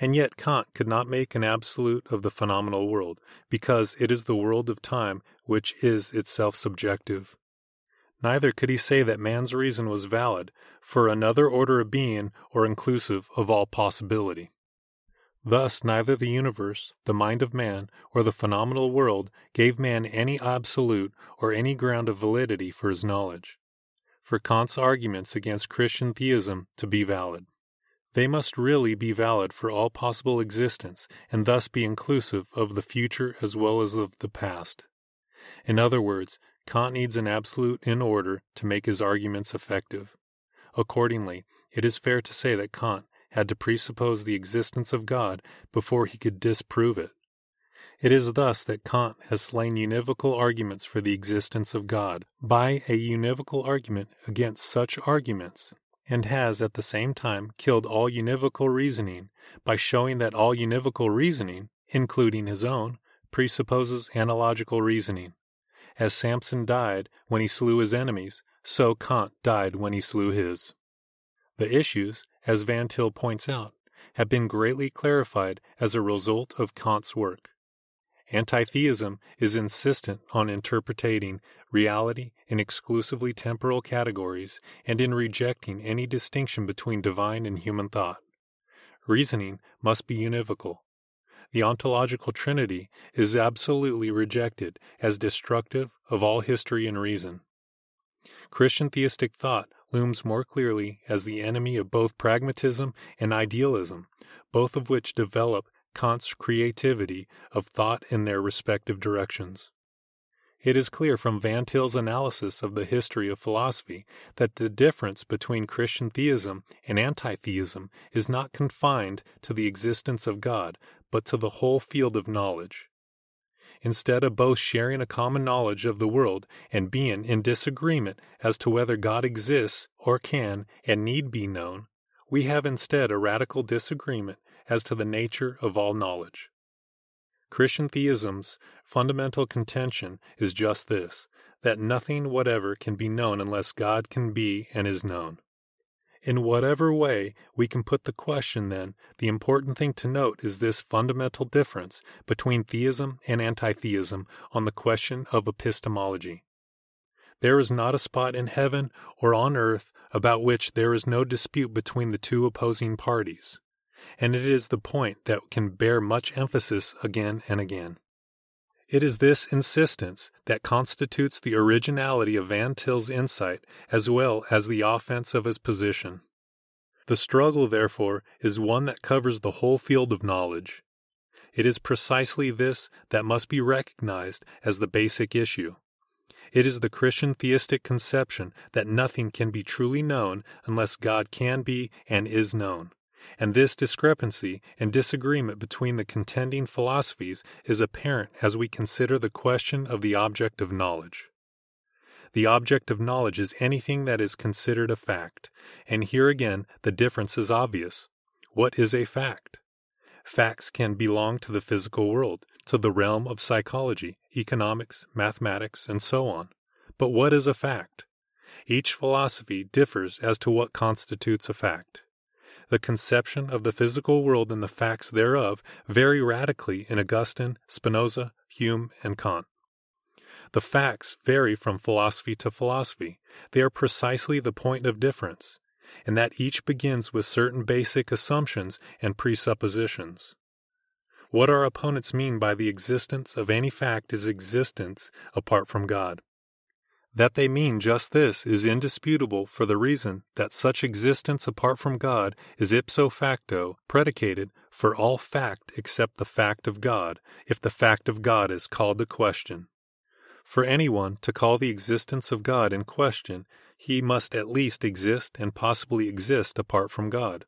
And yet Kant could not make an absolute of the phenomenal world, because it is the world of time which is itself subjective. Neither could he say that man's reason was valid for another order of being or inclusive of all possibility. Thus, neither the universe, the mind of man, or the phenomenal world gave man any absolute or any ground of validity for his knowledge. For Kant's arguments against Christian theism to be valid, they must really be valid for all possible existence and thus be inclusive of the future as well as of the past. In other words, Kant needs an absolute in order to make his arguments effective. Accordingly, it is fair to say that Kant had to presuppose the existence of God before he could disprove it. It is thus that Kant has slain univocal arguments for the existence of God by a univocal argument against such arguments, and has at the same time killed all univocal reasoning by showing that all univocal reasoning, including his own, presupposes analogical reasoning. As Samson died when he slew his enemies, so Kant died when he slew his. The issues, as Van Til points out, have been greatly clarified as a result of Kant's work. Antitheism is insistent on interpreting reality in exclusively temporal categories and in rejecting any distinction between divine and human thought. Reasoning must be univocal. The ontological trinity is absolutely rejected as destructive of all history and reason. Christian theistic thought looms more clearly as the enemy of both pragmatism and idealism, both of which develop Kant's creativity of thought in their respective directions. It is clear from Van Til's analysis of the history of philosophy that the difference between Christian theism and anti-theism is not confined to the existence of God, but to the whole field of knowledge. Instead of both sharing a common knowledge of the world and being in disagreement as to whether God exists or can and need be known, we have instead a radical disagreement as to the nature of all knowledge. Christian theism's fundamental contention is just this that nothing whatever can be known unless God can be and is known. In whatever way we can put the question, then, the important thing to note is this fundamental difference between theism and anti-theism on the question of epistemology. There is not a spot in heaven or on earth about which there is no dispute between the two opposing parties and it is the point that can bear much emphasis again and again. It is this insistence that constitutes the originality of Van Til's insight as well as the offense of his position. The struggle, therefore, is one that covers the whole field of knowledge. It is precisely this that must be recognized as the basic issue. It is the Christian theistic conception that nothing can be truly known unless God can be and is known and this discrepancy and disagreement between the contending philosophies is apparent as we consider the question of the object of knowledge. The object of knowledge is anything that is considered a fact, and here again the difference is obvious. What is a fact? Facts can belong to the physical world, to the realm of psychology, economics, mathematics, and so on. But what is a fact? Each philosophy differs as to what constitutes a fact the conception of the physical world and the facts thereof vary radically in Augustine, Spinoza, Hume, and Kant. The facts vary from philosophy to philosophy. They are precisely the point of difference, in that each begins with certain basic assumptions and presuppositions. What our opponents mean by the existence of any fact is existence apart from God. That they mean just this is indisputable for the reason that such existence apart from God is ipso facto predicated for all fact except the fact of God, if the fact of God is called to question. For anyone to call the existence of God in question, he must at least exist and possibly exist apart from God.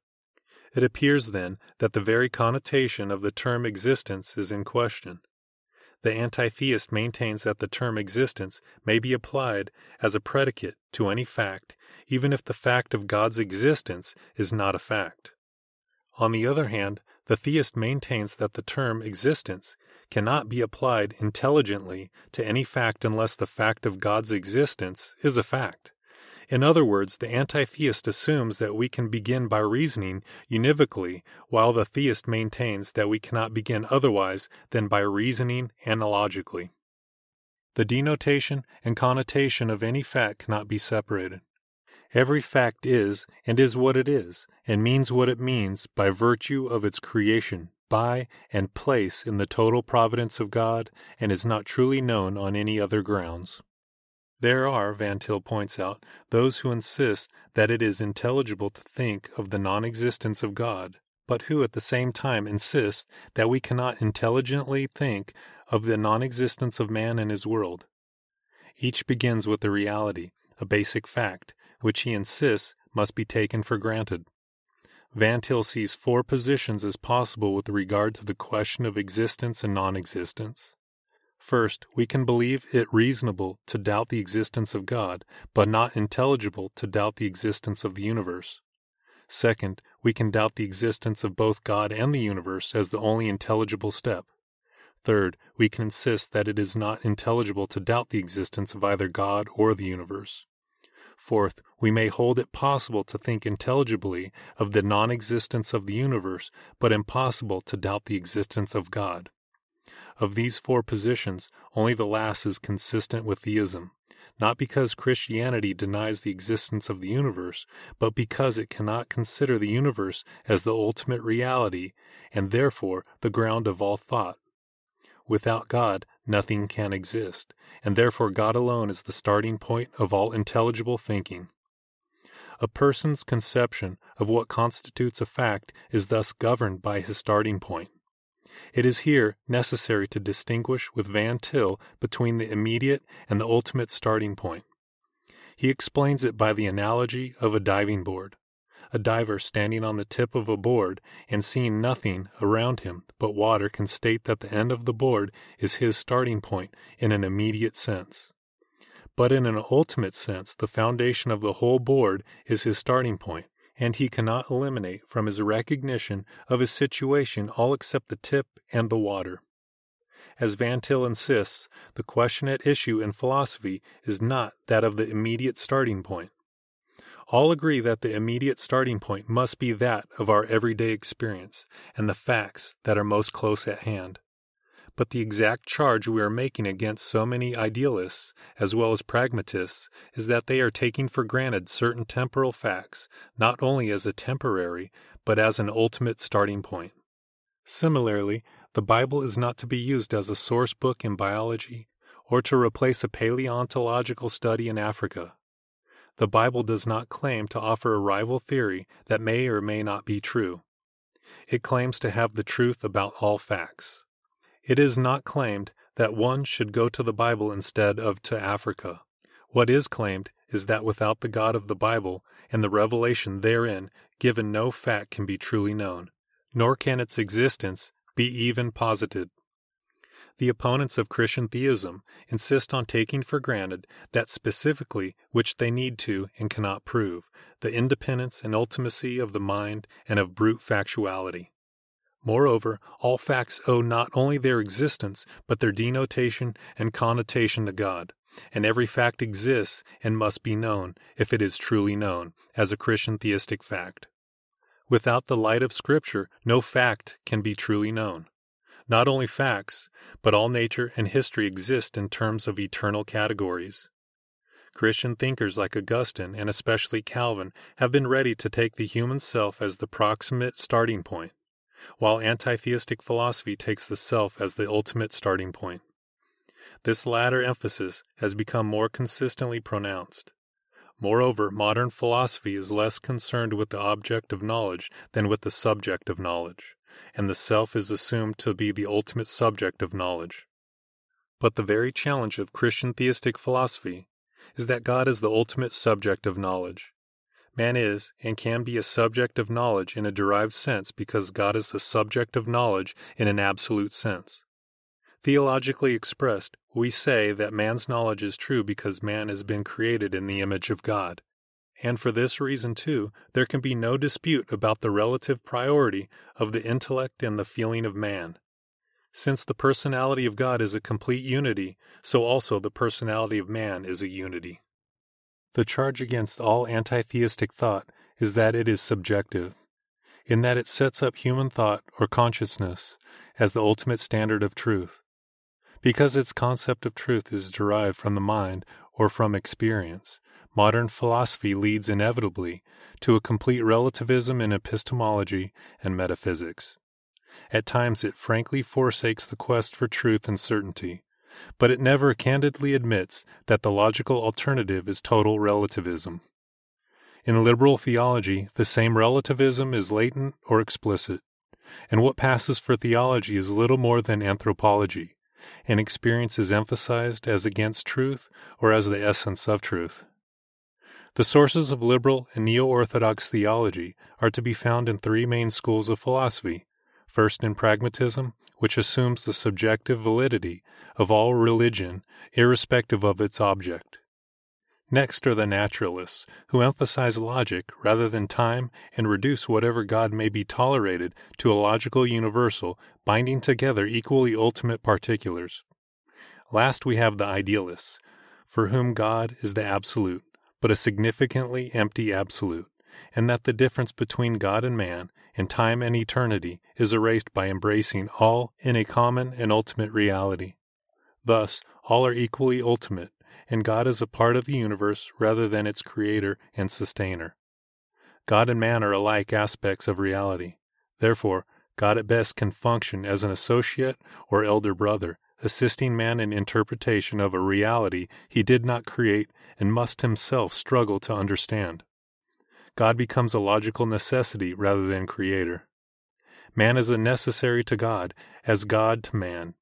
It appears, then, that the very connotation of the term existence is in question. The anti-theist maintains that the term existence may be applied as a predicate to any fact, even if the fact of God's existence is not a fact. On the other hand, the theist maintains that the term existence cannot be applied intelligently to any fact unless the fact of God's existence is a fact. In other words, the anti-theist assumes that we can begin by reasoning univocally, while the theist maintains that we cannot begin otherwise than by reasoning analogically. The denotation and connotation of any fact cannot be separated. Every fact is and is what it is, and means what it means by virtue of its creation by and place in the total providence of God, and is not truly known on any other grounds. There are, Van Til points out, those who insist that it is intelligible to think of the non existence of God, but who at the same time insist that we cannot intelligently think of the non existence of man and his world. Each begins with a reality, a basic fact, which he insists must be taken for granted. Van Til sees four positions as possible with regard to the question of existence and non existence. First, we can believe it reasonable to doubt the existence of God, but not intelligible to doubt the existence of the universe. Second, we can doubt the existence of both God and the universe as the only intelligible step. Third, we can insist that it is not intelligible to doubt the existence of either God or the universe. Fourth, we may hold it possible to think intelligibly of the non existence of the universe, but impossible to doubt the existence of God. Of these four positions, only the last is consistent with theism, not because Christianity denies the existence of the universe, but because it cannot consider the universe as the ultimate reality and therefore the ground of all thought. Without God, nothing can exist, and therefore God alone is the starting point of all intelligible thinking. A person's conception of what constitutes a fact is thus governed by his starting point. It is here necessary to distinguish with Van Til between the immediate and the ultimate starting point. He explains it by the analogy of a diving board. A diver standing on the tip of a board and seeing nothing around him but water can state that the end of the board is his starting point in an immediate sense. But in an ultimate sense, the foundation of the whole board is his starting point, and he cannot eliminate from his recognition of his situation all except the tip and the water. As Van Til insists, the question at issue in philosophy is not that of the immediate starting point. All agree that the immediate starting point must be that of our everyday experience and the facts that are most close at hand. But the exact charge we are making against so many idealists, as well as pragmatists, is that they are taking for granted certain temporal facts, not only as a temporary, but as an ultimate starting point. Similarly, the Bible is not to be used as a source book in biology or to replace a paleontological study in Africa. The Bible does not claim to offer a rival theory that may or may not be true. It claims to have the truth about all facts. It is not claimed that one should go to the Bible instead of to Africa. What is claimed is that without the God of the Bible and the revelation therein given no fact can be truly known, nor can its existence be even posited. The opponents of Christian theism insist on taking for granted that specifically which they need to and cannot prove, the independence and ultimacy of the mind and of brute factuality. Moreover, all facts owe not only their existence, but their denotation and connotation to God, and every fact exists and must be known, if it is truly known, as a Christian theistic fact. Without the light of Scripture, no fact can be truly known. Not only facts, but all nature and history exist in terms of eternal categories. Christian thinkers like Augustine and especially Calvin have been ready to take the human self as the proximate starting point while anti theistic philosophy takes the self as the ultimate starting point. this latter emphasis has become more consistently pronounced. Moreover, modern philosophy is less concerned with the object of knowledge than with the subject of knowledge, and the self is assumed to be the ultimate subject of knowledge. But the very challenge of Christian theistic philosophy is that God is the ultimate subject of knowledge. Man is and can be a subject of knowledge in a derived sense because God is the subject of knowledge in an absolute sense. Theologically expressed, we say that man's knowledge is true because man has been created in the image of God. And for this reason, too, there can be no dispute about the relative priority of the intellect and the feeling of man. Since the personality of God is a complete unity, so also the personality of man is a unity. The charge against all anti theistic thought is that it is subjective, in that it sets up human thought or consciousness as the ultimate standard of truth. Because its concept of truth is derived from the mind or from experience, modern philosophy leads inevitably to a complete relativism in epistemology and metaphysics. At times it frankly forsakes the quest for truth and certainty, but it never candidly admits that the logical alternative is total relativism. In liberal theology, the same relativism is latent or explicit, and what passes for theology is little more than anthropology, and experience is emphasized as against truth or as the essence of truth. The sources of liberal and neo Orthodox theology are to be found in three main schools of philosophy first in pragmatism, which assumes the subjective validity of all religion irrespective of its object. Next are the naturalists, who emphasize logic rather than time and reduce whatever God may be tolerated to a logical universal binding together equally ultimate particulars. Last we have the idealists, for whom God is the absolute, but a significantly empty absolute, and that the difference between God and man, and time and eternity, is erased by embracing all in a common and ultimate reality. Thus, all are equally ultimate, and God is a part of the universe rather than its creator and sustainer. God and man are alike aspects of reality. Therefore, God at best can function as an associate or elder brother, assisting man in interpretation of a reality he did not create and must himself struggle to understand. God becomes a logical necessity rather than creator. Man is a necessary to God, as God to man,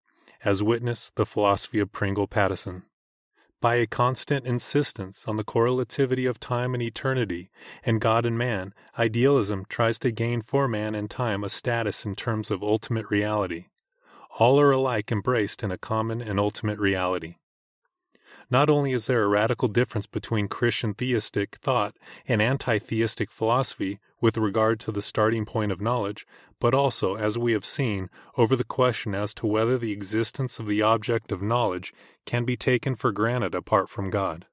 as witness the philosophy of Pringle Pattison. By a constant insistence on the correlativity of time and eternity and God and man, idealism tries to gain for man and time a status in terms of ultimate reality. All are alike embraced in a common and ultimate reality. Not only is there a radical difference between Christian theistic thought and anti theistic philosophy with regard to the starting point of knowledge, but also, as we have seen, over the question as to whether the existence of the object of knowledge can be taken for granted apart from God.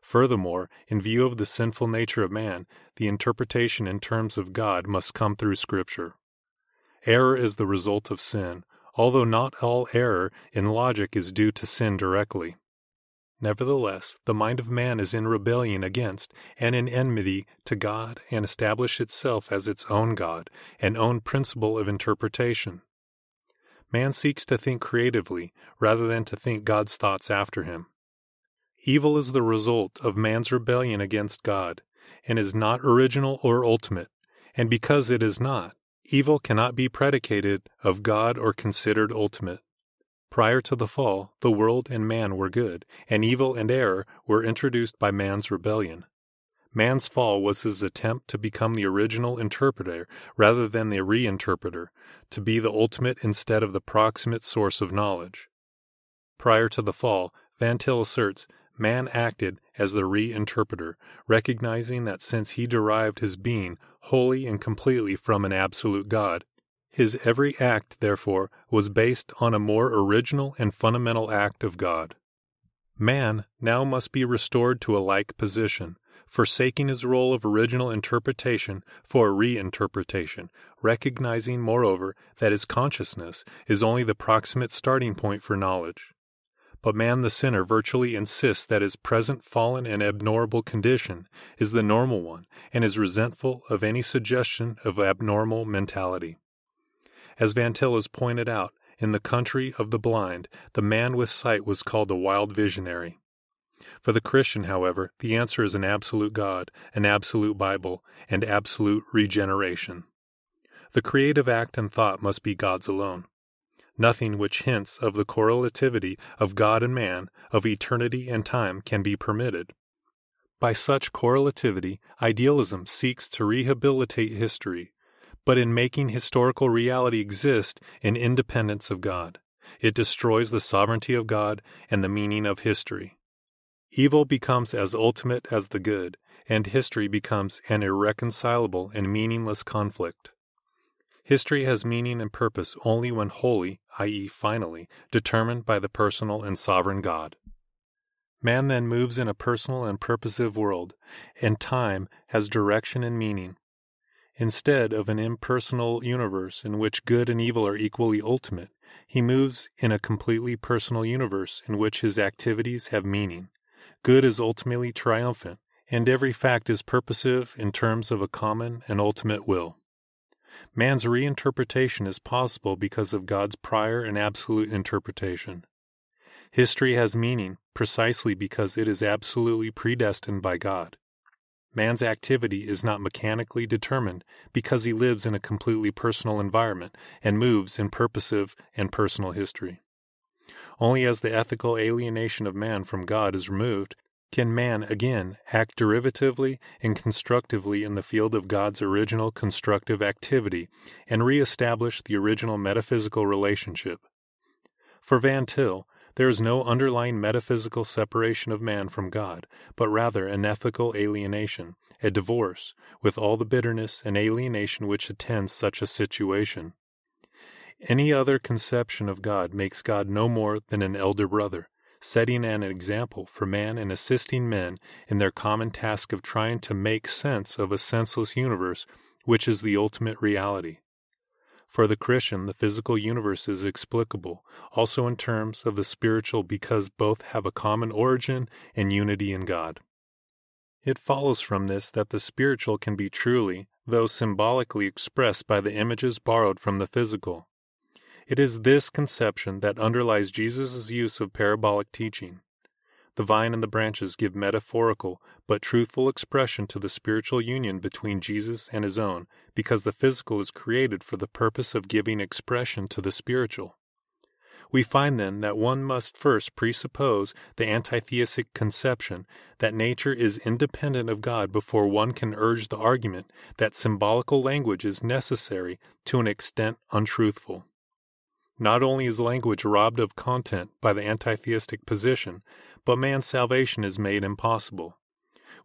Furthermore, in view of the sinful nature of man, the interpretation in terms of God must come through Scripture. Error is the result of sin, although not all error in logic is due to sin directly. Nevertheless, the mind of man is in rebellion against and in enmity to God and established itself as its own God and own principle of interpretation. Man seeks to think creatively rather than to think God's thoughts after him. Evil is the result of man's rebellion against God and is not original or ultimate, and because it is not, evil cannot be predicated of God or considered ultimate. Prior to the fall, the world and man were good, and evil and error were introduced by man's rebellion. Man's fall was his attempt to become the original interpreter rather than the reinterpreter, to be the ultimate instead of the proximate source of knowledge. Prior to the fall, Van Til asserts, man acted as the reinterpreter, recognizing that since he derived his being wholly and completely from an absolute God, his every act, therefore, was based on a more original and fundamental act of God. Man now must be restored to a like position, forsaking his role of original interpretation for reinterpretation, recognizing, moreover, that his consciousness is only the proximate starting point for knowledge. But man the sinner virtually insists that his present fallen and abnormal condition is the normal one and is resentful of any suggestion of abnormal mentality. As Van has pointed out, In the country of the blind, the man with sight was called a wild visionary. For the Christian, however, the answer is an absolute God, an absolute Bible, and absolute regeneration. The creative act and thought must be God's alone. Nothing which hints of the correlativity of God and man, of eternity and time, can be permitted. By such correlativity, idealism seeks to rehabilitate history, but in making historical reality exist in independence of God, it destroys the sovereignty of God and the meaning of history. Evil becomes as ultimate as the good, and history becomes an irreconcilable and meaningless conflict. History has meaning and purpose only when wholly, i.e., finally, determined by the personal and sovereign God. Man then moves in a personal and purposive world, and time has direction and meaning. Instead of an impersonal universe in which good and evil are equally ultimate, he moves in a completely personal universe in which his activities have meaning. Good is ultimately triumphant, and every fact is purposive in terms of a common and ultimate will. Man's reinterpretation is possible because of God's prior and absolute interpretation. History has meaning precisely because it is absolutely predestined by God. Man's activity is not mechanically determined because he lives in a completely personal environment and moves in purposive and personal history. Only as the ethical alienation of man from God is removed can man again act derivatively and constructively in the field of God's original constructive activity and re-establish the original metaphysical relationship. For Van Til, there is no underlying metaphysical separation of man from God, but rather an ethical alienation, a divorce, with all the bitterness and alienation which attends such a situation. Any other conception of God makes God no more than an elder brother, setting an example for man and assisting men in their common task of trying to make sense of a senseless universe which is the ultimate reality. For the Christian, the physical universe is explicable also in terms of the spiritual because both have a common origin and unity in God. It follows from this that the spiritual can be truly, though symbolically, expressed by the images borrowed from the physical. It is this conception that underlies Jesus' use of parabolic teaching. The vine and the branches give metaphorical but truthful expression to the spiritual union between Jesus and his own, because the physical is created for the purpose of giving expression to the spiritual. We find then that one must first presuppose the antitheistic conception that nature is independent of God before one can urge the argument that symbolical language is necessary to an extent untruthful. Not only is language robbed of content by the antitheistic position, but man's salvation is made impossible.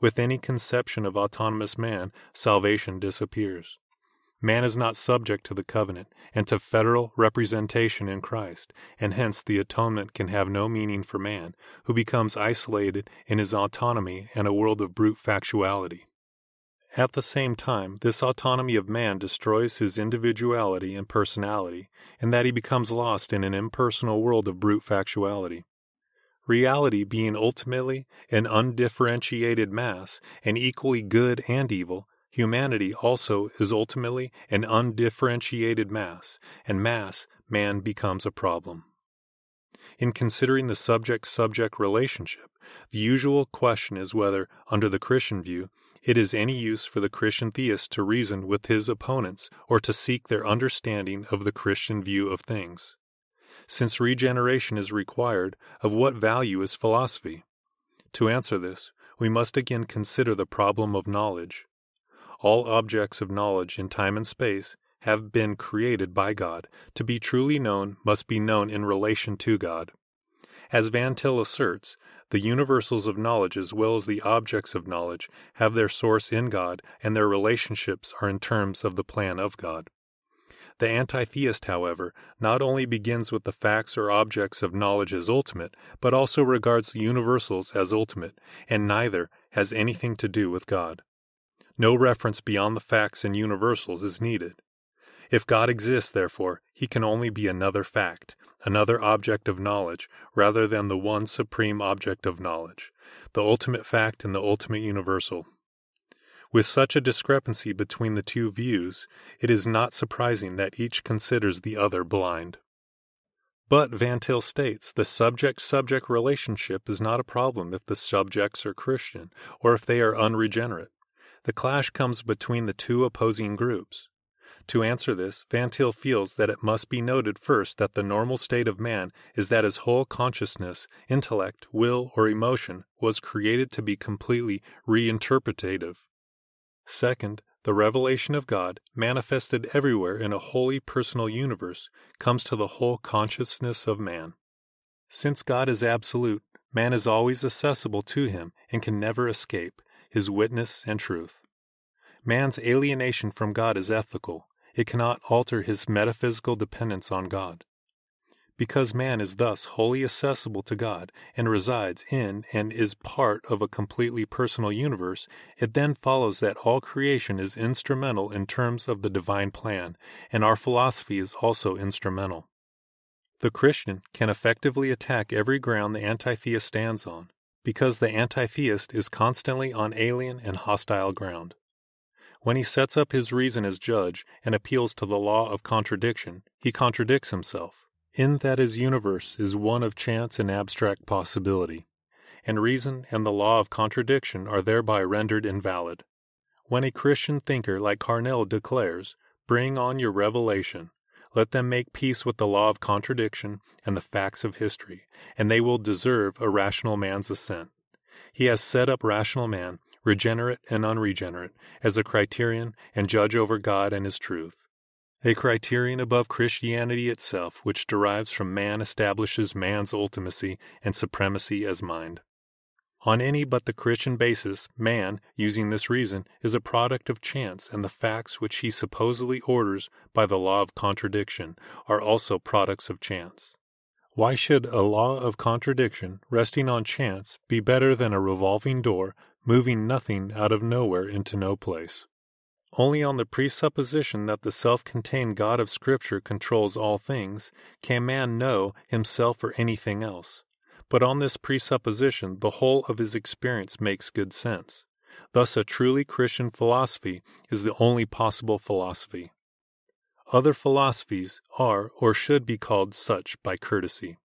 With any conception of autonomous man, salvation disappears. Man is not subject to the covenant and to federal representation in Christ, and hence the atonement can have no meaning for man, who becomes isolated in his autonomy and a world of brute factuality. At the same time, this autonomy of man destroys his individuality and personality, and that he becomes lost in an impersonal world of brute factuality. Reality being ultimately an undifferentiated mass, and equally good and evil, humanity also is ultimately an undifferentiated mass, and mass man becomes a problem. In considering the subject subject relationship, the usual question is whether, under the Christian view, it is any use for the Christian theist to reason with his opponents or to seek their understanding of the Christian view of things. Since regeneration is required, of what value is philosophy? To answer this, we must again consider the problem of knowledge. All objects of knowledge in time and space have been created by God. To be truly known must be known in relation to God. As Van Til asserts, the universals of knowledge as well as the objects of knowledge have their source in God, and their relationships are in terms of the plan of God. The anti-theist, however, not only begins with the facts or objects of knowledge as ultimate, but also regards the universals as ultimate, and neither has anything to do with God. No reference beyond the facts and universals is needed. If God exists, therefore, he can only be another fact, another object of knowledge, rather than the one supreme object of knowledge, the ultimate fact and the ultimate universal. With such a discrepancy between the two views, it is not surprising that each considers the other blind. But, Van Til states, the subject subject relationship is not a problem if the subjects are Christian or if they are unregenerate. The clash comes between the two opposing groups. To answer this, Van Til feels that it must be noted first that the normal state of man is that his whole consciousness, intellect, will, or emotion was created to be completely reinterpretative. Second, the revelation of God, manifested everywhere in a wholly personal universe, comes to the whole consciousness of man. Since God is absolute, man is always accessible to him and can never escape his witness and truth. Man's alienation from God is ethical, it cannot alter his metaphysical dependence on God. Because man is thus wholly accessible to God and resides in and is part of a completely personal universe, it then follows that all creation is instrumental in terms of the divine plan, and our philosophy is also instrumental. The Christian can effectively attack every ground the anti-theist stands on, because the anti-theist is constantly on alien and hostile ground. When he sets up his reason as judge and appeals to the law of contradiction, he contradicts himself, in that his universe is one of chance and abstract possibility, and reason and the law of contradiction are thereby rendered invalid. When a Christian thinker like Carnell declares, Bring on your revelation, let them make peace with the law of contradiction and the facts of history, and they will deserve a rational man's assent. He has set up rational man regenerate and unregenerate, as a criterion and judge over God and His truth. A criterion above Christianity itself, which derives from man, establishes man's ultimacy and supremacy as mind. On any but the Christian basis, man, using this reason, is a product of chance, and the facts which he supposedly orders by the law of contradiction are also products of chance. Why should a law of contradiction, resting on chance, be better than a revolving door moving nothing out of nowhere into no place. Only on the presupposition that the self contained God of Scripture controls all things can man know himself or anything else. But on this presupposition, the whole of his experience makes good sense. Thus, a truly Christian philosophy is the only possible philosophy. Other philosophies are or should be called such by courtesy.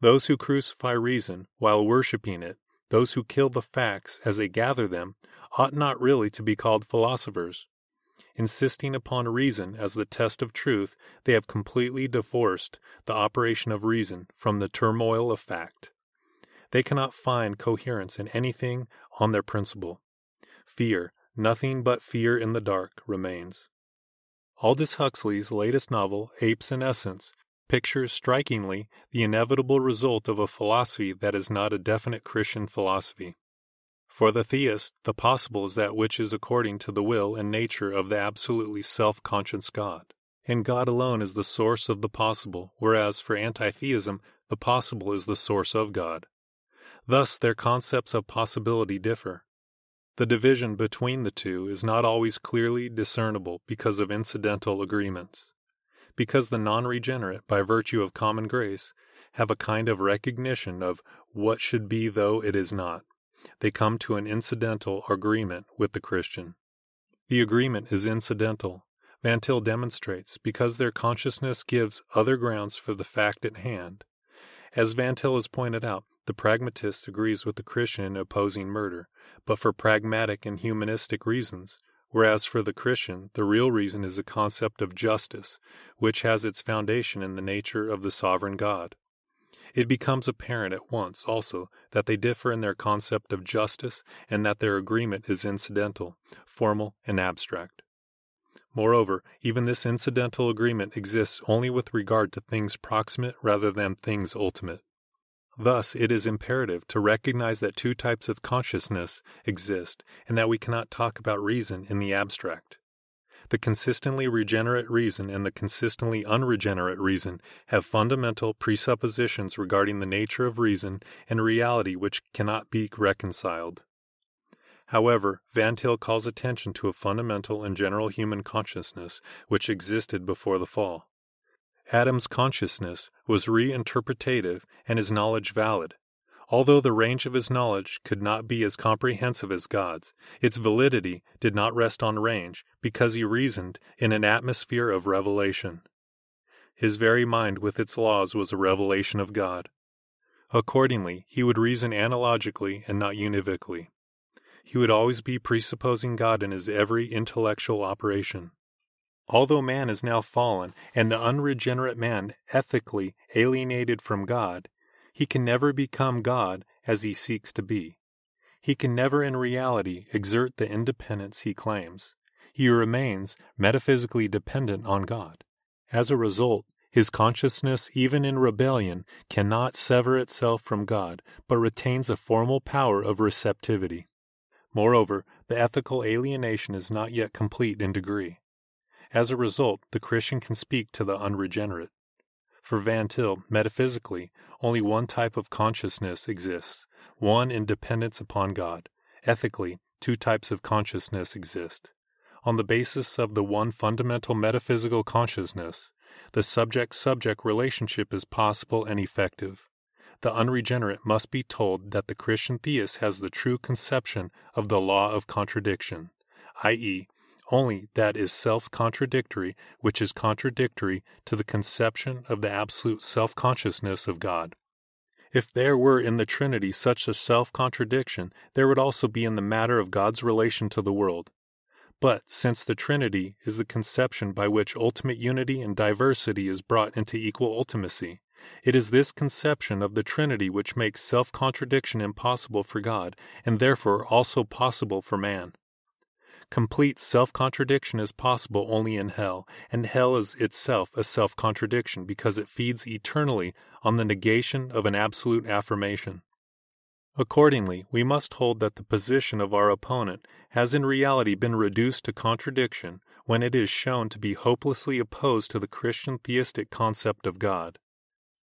Those who crucify reason while worshipping it those who kill the facts as they gather them ought not really to be called philosophers. Insisting upon reason as the test of truth, they have completely divorced the operation of reason from the turmoil of fact. They cannot find coherence in anything on their principle. Fear, nothing but fear in the dark, remains. Aldous Huxley's latest novel, Ape and Essence, pictures strikingly the inevitable result of a philosophy that is not a definite Christian philosophy. For the theist, the possible is that which is according to the will and nature of the absolutely self conscious God, and God alone is the source of the possible, whereas for anti theism, the possible is the source of God. Thus, their concepts of possibility differ. The division between the two is not always clearly discernible because of incidental agreements because the non regenerate, by virtue of common grace, have a kind of recognition of what should be though it is not. They come to an incidental agreement with the Christian. The agreement is incidental, Van Til demonstrates, because their consciousness gives other grounds for the fact at hand. As Van Til has pointed out, the pragmatist agrees with the Christian in opposing murder, but for pragmatic and humanistic reasons, whereas for the Christian the real reason is a concept of justice, which has its foundation in the nature of the sovereign God. It becomes apparent at once, also, that they differ in their concept of justice and that their agreement is incidental, formal, and abstract. Moreover, even this incidental agreement exists only with regard to things proximate rather than things ultimate. Thus, it is imperative to recognize that two types of consciousness exist and that we cannot talk about reason in the abstract. The consistently regenerate reason and the consistently unregenerate reason have fundamental presuppositions regarding the nature of reason and reality which cannot be reconciled. However, Van Til calls attention to a fundamental and general human consciousness which existed before the fall. Adam's consciousness was reinterpretative and his knowledge valid. Although the range of his knowledge could not be as comprehensive as God's, its validity did not rest on range because he reasoned in an atmosphere of revelation. His very mind with its laws was a revelation of God. Accordingly, he would reason analogically and not univocally. He would always be presupposing God in his every intellectual operation. Although man is now fallen and the unregenerate man ethically alienated from God, he can never become God as he seeks to be. He can never in reality exert the independence he claims. He remains metaphysically dependent on God. As a result, his consciousness, even in rebellion, cannot sever itself from God, but retains a formal power of receptivity. Moreover, the ethical alienation is not yet complete in degree. As a result, the Christian can speak to the unregenerate. For Van Til, metaphysically, only one type of consciousness exists, one in dependence upon God. Ethically, two types of consciousness exist. On the basis of the one fundamental metaphysical consciousness, the subject subject relationship is possible and effective. The unregenerate must be told that the Christian theist has the true conception of the law of contradiction, i.e., only that is self contradictory which is contradictory to the conception of the absolute self consciousness of God. If there were in the Trinity such a self contradiction, there would also be in the matter of God's relation to the world. But since the Trinity is the conception by which ultimate unity and diversity is brought into equal ultimacy, it is this conception of the Trinity which makes self contradiction impossible for God, and therefore also possible for man. Complete self contradiction is possible only in hell, and hell is itself a self contradiction because it feeds eternally on the negation of an absolute affirmation. Accordingly, we must hold that the position of our opponent has in reality been reduced to contradiction when it is shown to be hopelessly opposed to the Christian theistic concept of God.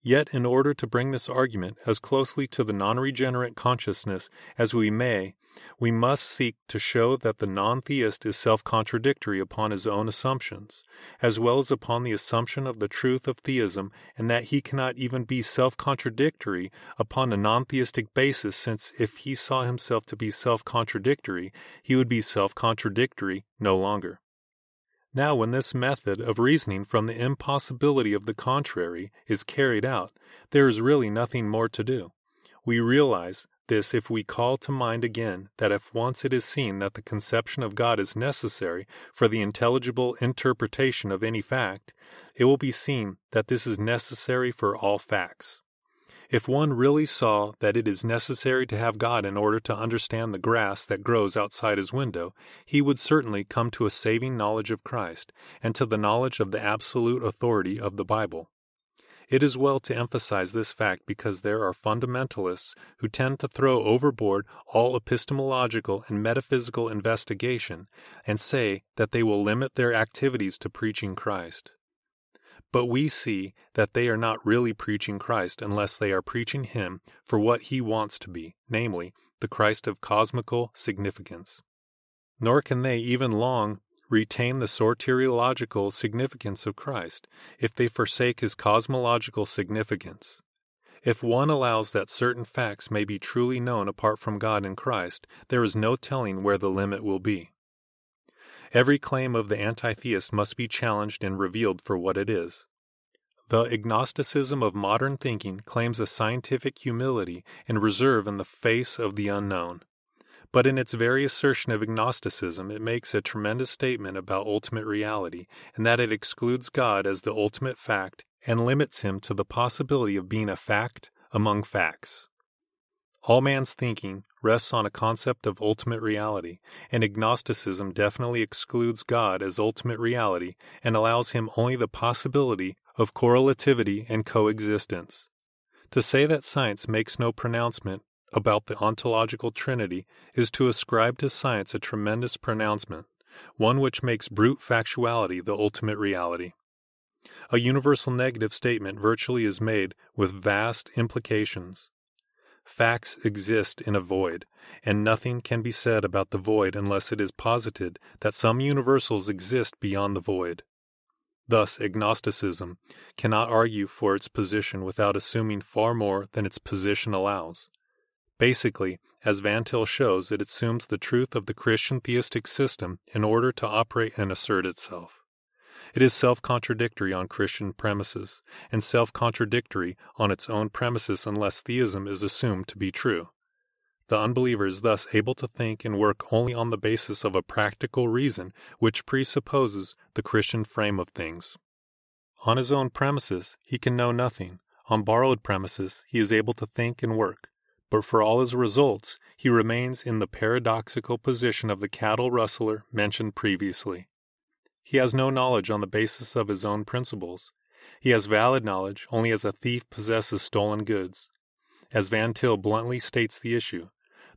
Yet, in order to bring this argument as closely to the non regenerate consciousness as we may, we must seek to show that the non theist is self contradictory upon his own assumptions, as well as upon the assumption of the truth of theism, and that he cannot even be self contradictory upon a non theistic basis, since if he saw himself to be self contradictory, he would be self contradictory no longer. Now, when this method of reasoning from the impossibility of the contrary is carried out, there is really nothing more to do. We realize this if we call to mind again that if once it is seen that the conception of God is necessary for the intelligible interpretation of any fact, it will be seen that this is necessary for all facts. If one really saw that it is necessary to have God in order to understand the grass that grows outside his window, he would certainly come to a saving knowledge of Christ, and to the knowledge of the absolute authority of the Bible. It is well to emphasize this fact because there are fundamentalists who tend to throw overboard all epistemological and metaphysical investigation and say that they will limit their activities to preaching Christ. But we see that they are not really preaching Christ unless they are preaching Him for what He wants to be, namely, the Christ of cosmical significance. Nor can they even long retain the soteriological significance of Christ if they forsake His cosmological significance. If one allows that certain facts may be truly known apart from God and Christ, there is no telling where the limit will be. Every claim of the anti theist must be challenged and revealed for what it is. The agnosticism of modern thinking claims a scientific humility and reserve in the face of the unknown. But in its very assertion of agnosticism, it makes a tremendous statement about ultimate reality, and that it excludes God as the ultimate fact and limits him to the possibility of being a fact among facts. All man's thinking rests on a concept of ultimate reality, and agnosticism definitely excludes God as ultimate reality and allows him only the possibility of correlativity and coexistence. To say that science makes no pronouncement about the ontological trinity is to ascribe to science a tremendous pronouncement, one which makes brute factuality the ultimate reality. A universal negative statement virtually is made with vast implications. Facts exist in a void, and nothing can be said about the void unless it is posited that some universals exist beyond the void. Thus, agnosticism cannot argue for its position without assuming far more than its position allows. Basically, as Van Til shows, it assumes the truth of the Christian theistic system in order to operate and assert itself. It is self contradictory on Christian premises, and self contradictory on its own premises unless theism is assumed to be true. The unbeliever is thus able to think and work only on the basis of a practical reason which presupposes the Christian frame of things. On his own premises, he can know nothing. On borrowed premises, he is able to think and work. But for all his results, he remains in the paradoxical position of the cattle rustler mentioned previously. He has no knowledge on the basis of his own principles. He has valid knowledge only as a thief possesses stolen goods. As Van Til bluntly states the issue,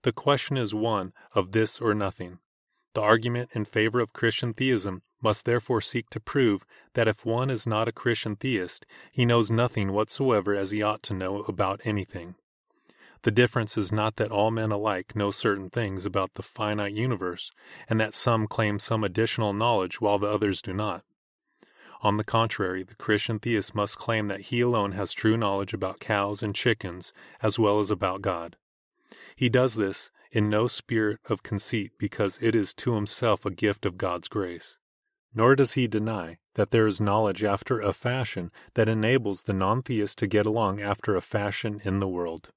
the question is one of this or nothing. The argument in favor of Christian theism must therefore seek to prove that if one is not a Christian theist, he knows nothing whatsoever as he ought to know about anything. The difference is not that all men alike know certain things about the finite universe, and that some claim some additional knowledge while the others do not. On the contrary, the Christian theist must claim that he alone has true knowledge about cows and chickens as well as about God. He does this in no spirit of conceit because it is to himself a gift of God's grace. Nor does he deny that there is knowledge after a fashion that enables the non theist to get along after a fashion in the world.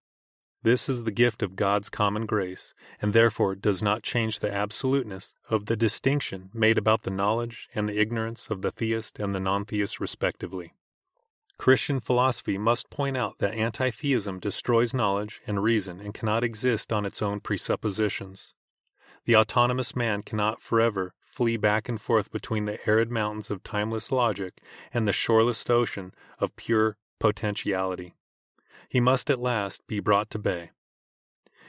This is the gift of God's common grace, and therefore does not change the absoluteness of the distinction made about the knowledge and the ignorance of the theist and the non theist respectively. Christian philosophy must point out that anti theism destroys knowledge and reason and cannot exist on its own presuppositions. The autonomous man cannot forever flee back and forth between the arid mountains of timeless logic and the shoreless ocean of pure potentiality he must at last be brought to bay.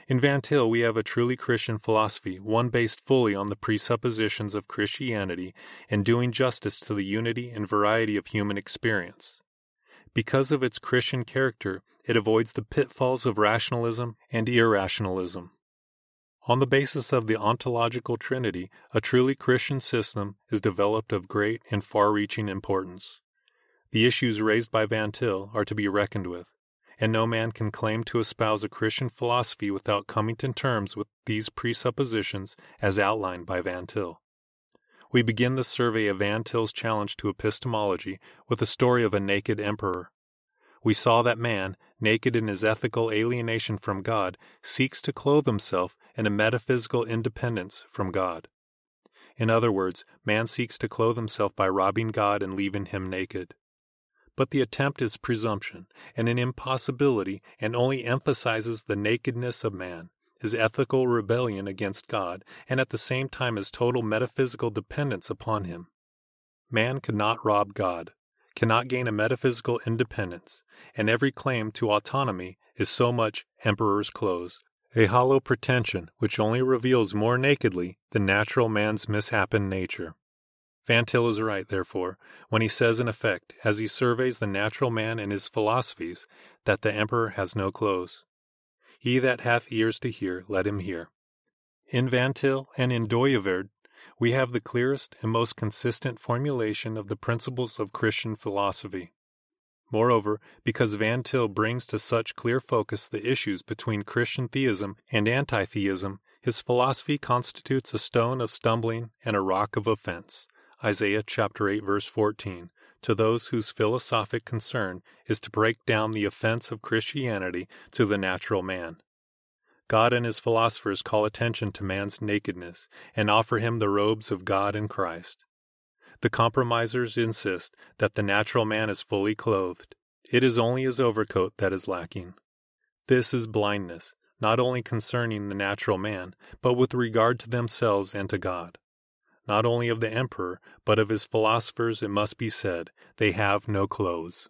In Van Til we have a truly Christian philosophy, one based fully on the presuppositions of Christianity and doing justice to the unity and variety of human experience. Because of its Christian character, it avoids the pitfalls of rationalism and irrationalism. On the basis of the ontological trinity, a truly Christian system is developed of great and far reaching importance. The issues raised by Van Til are to be reckoned with and no man can claim to espouse a Christian philosophy without coming to terms with these presuppositions as outlined by Van Til. We begin the survey of Van Til's challenge to epistemology with the story of a naked emperor. We saw that man, naked in his ethical alienation from God, seeks to clothe himself in a metaphysical independence from God. In other words, man seeks to clothe himself by robbing God and leaving him naked. But the attempt is presumption and an impossibility and only emphasizes the nakedness of man, his ethical rebellion against God, and at the same time his total metaphysical dependence upon him. Man cannot rob God, cannot gain a metaphysical independence, and every claim to autonomy is so much emperor's clothes, a hollow pretension which only reveals more nakedly the natural man's mishapen nature. Van Til is right, therefore, when he says in effect, as he surveys the natural man and his philosophies, that the emperor has no clothes. He that hath ears to hear, let him hear. In Van Til and in Dooyeweerd, we have the clearest and most consistent formulation of the principles of Christian philosophy. Moreover, because Van Til brings to such clear focus the issues between Christian theism and anti theism, his philosophy constitutes a stone of stumbling and a rock of offense Isaiah chapter 8 verse 14, to those whose philosophic concern is to break down the offense of Christianity to the natural man. God and his philosophers call attention to man's nakedness and offer him the robes of God and Christ. The compromisers insist that the natural man is fully clothed. It is only his overcoat that is lacking. This is blindness, not only concerning the natural man, but with regard to themselves and to God not only of the emperor, but of his philosophers, it must be said, they have no clothes.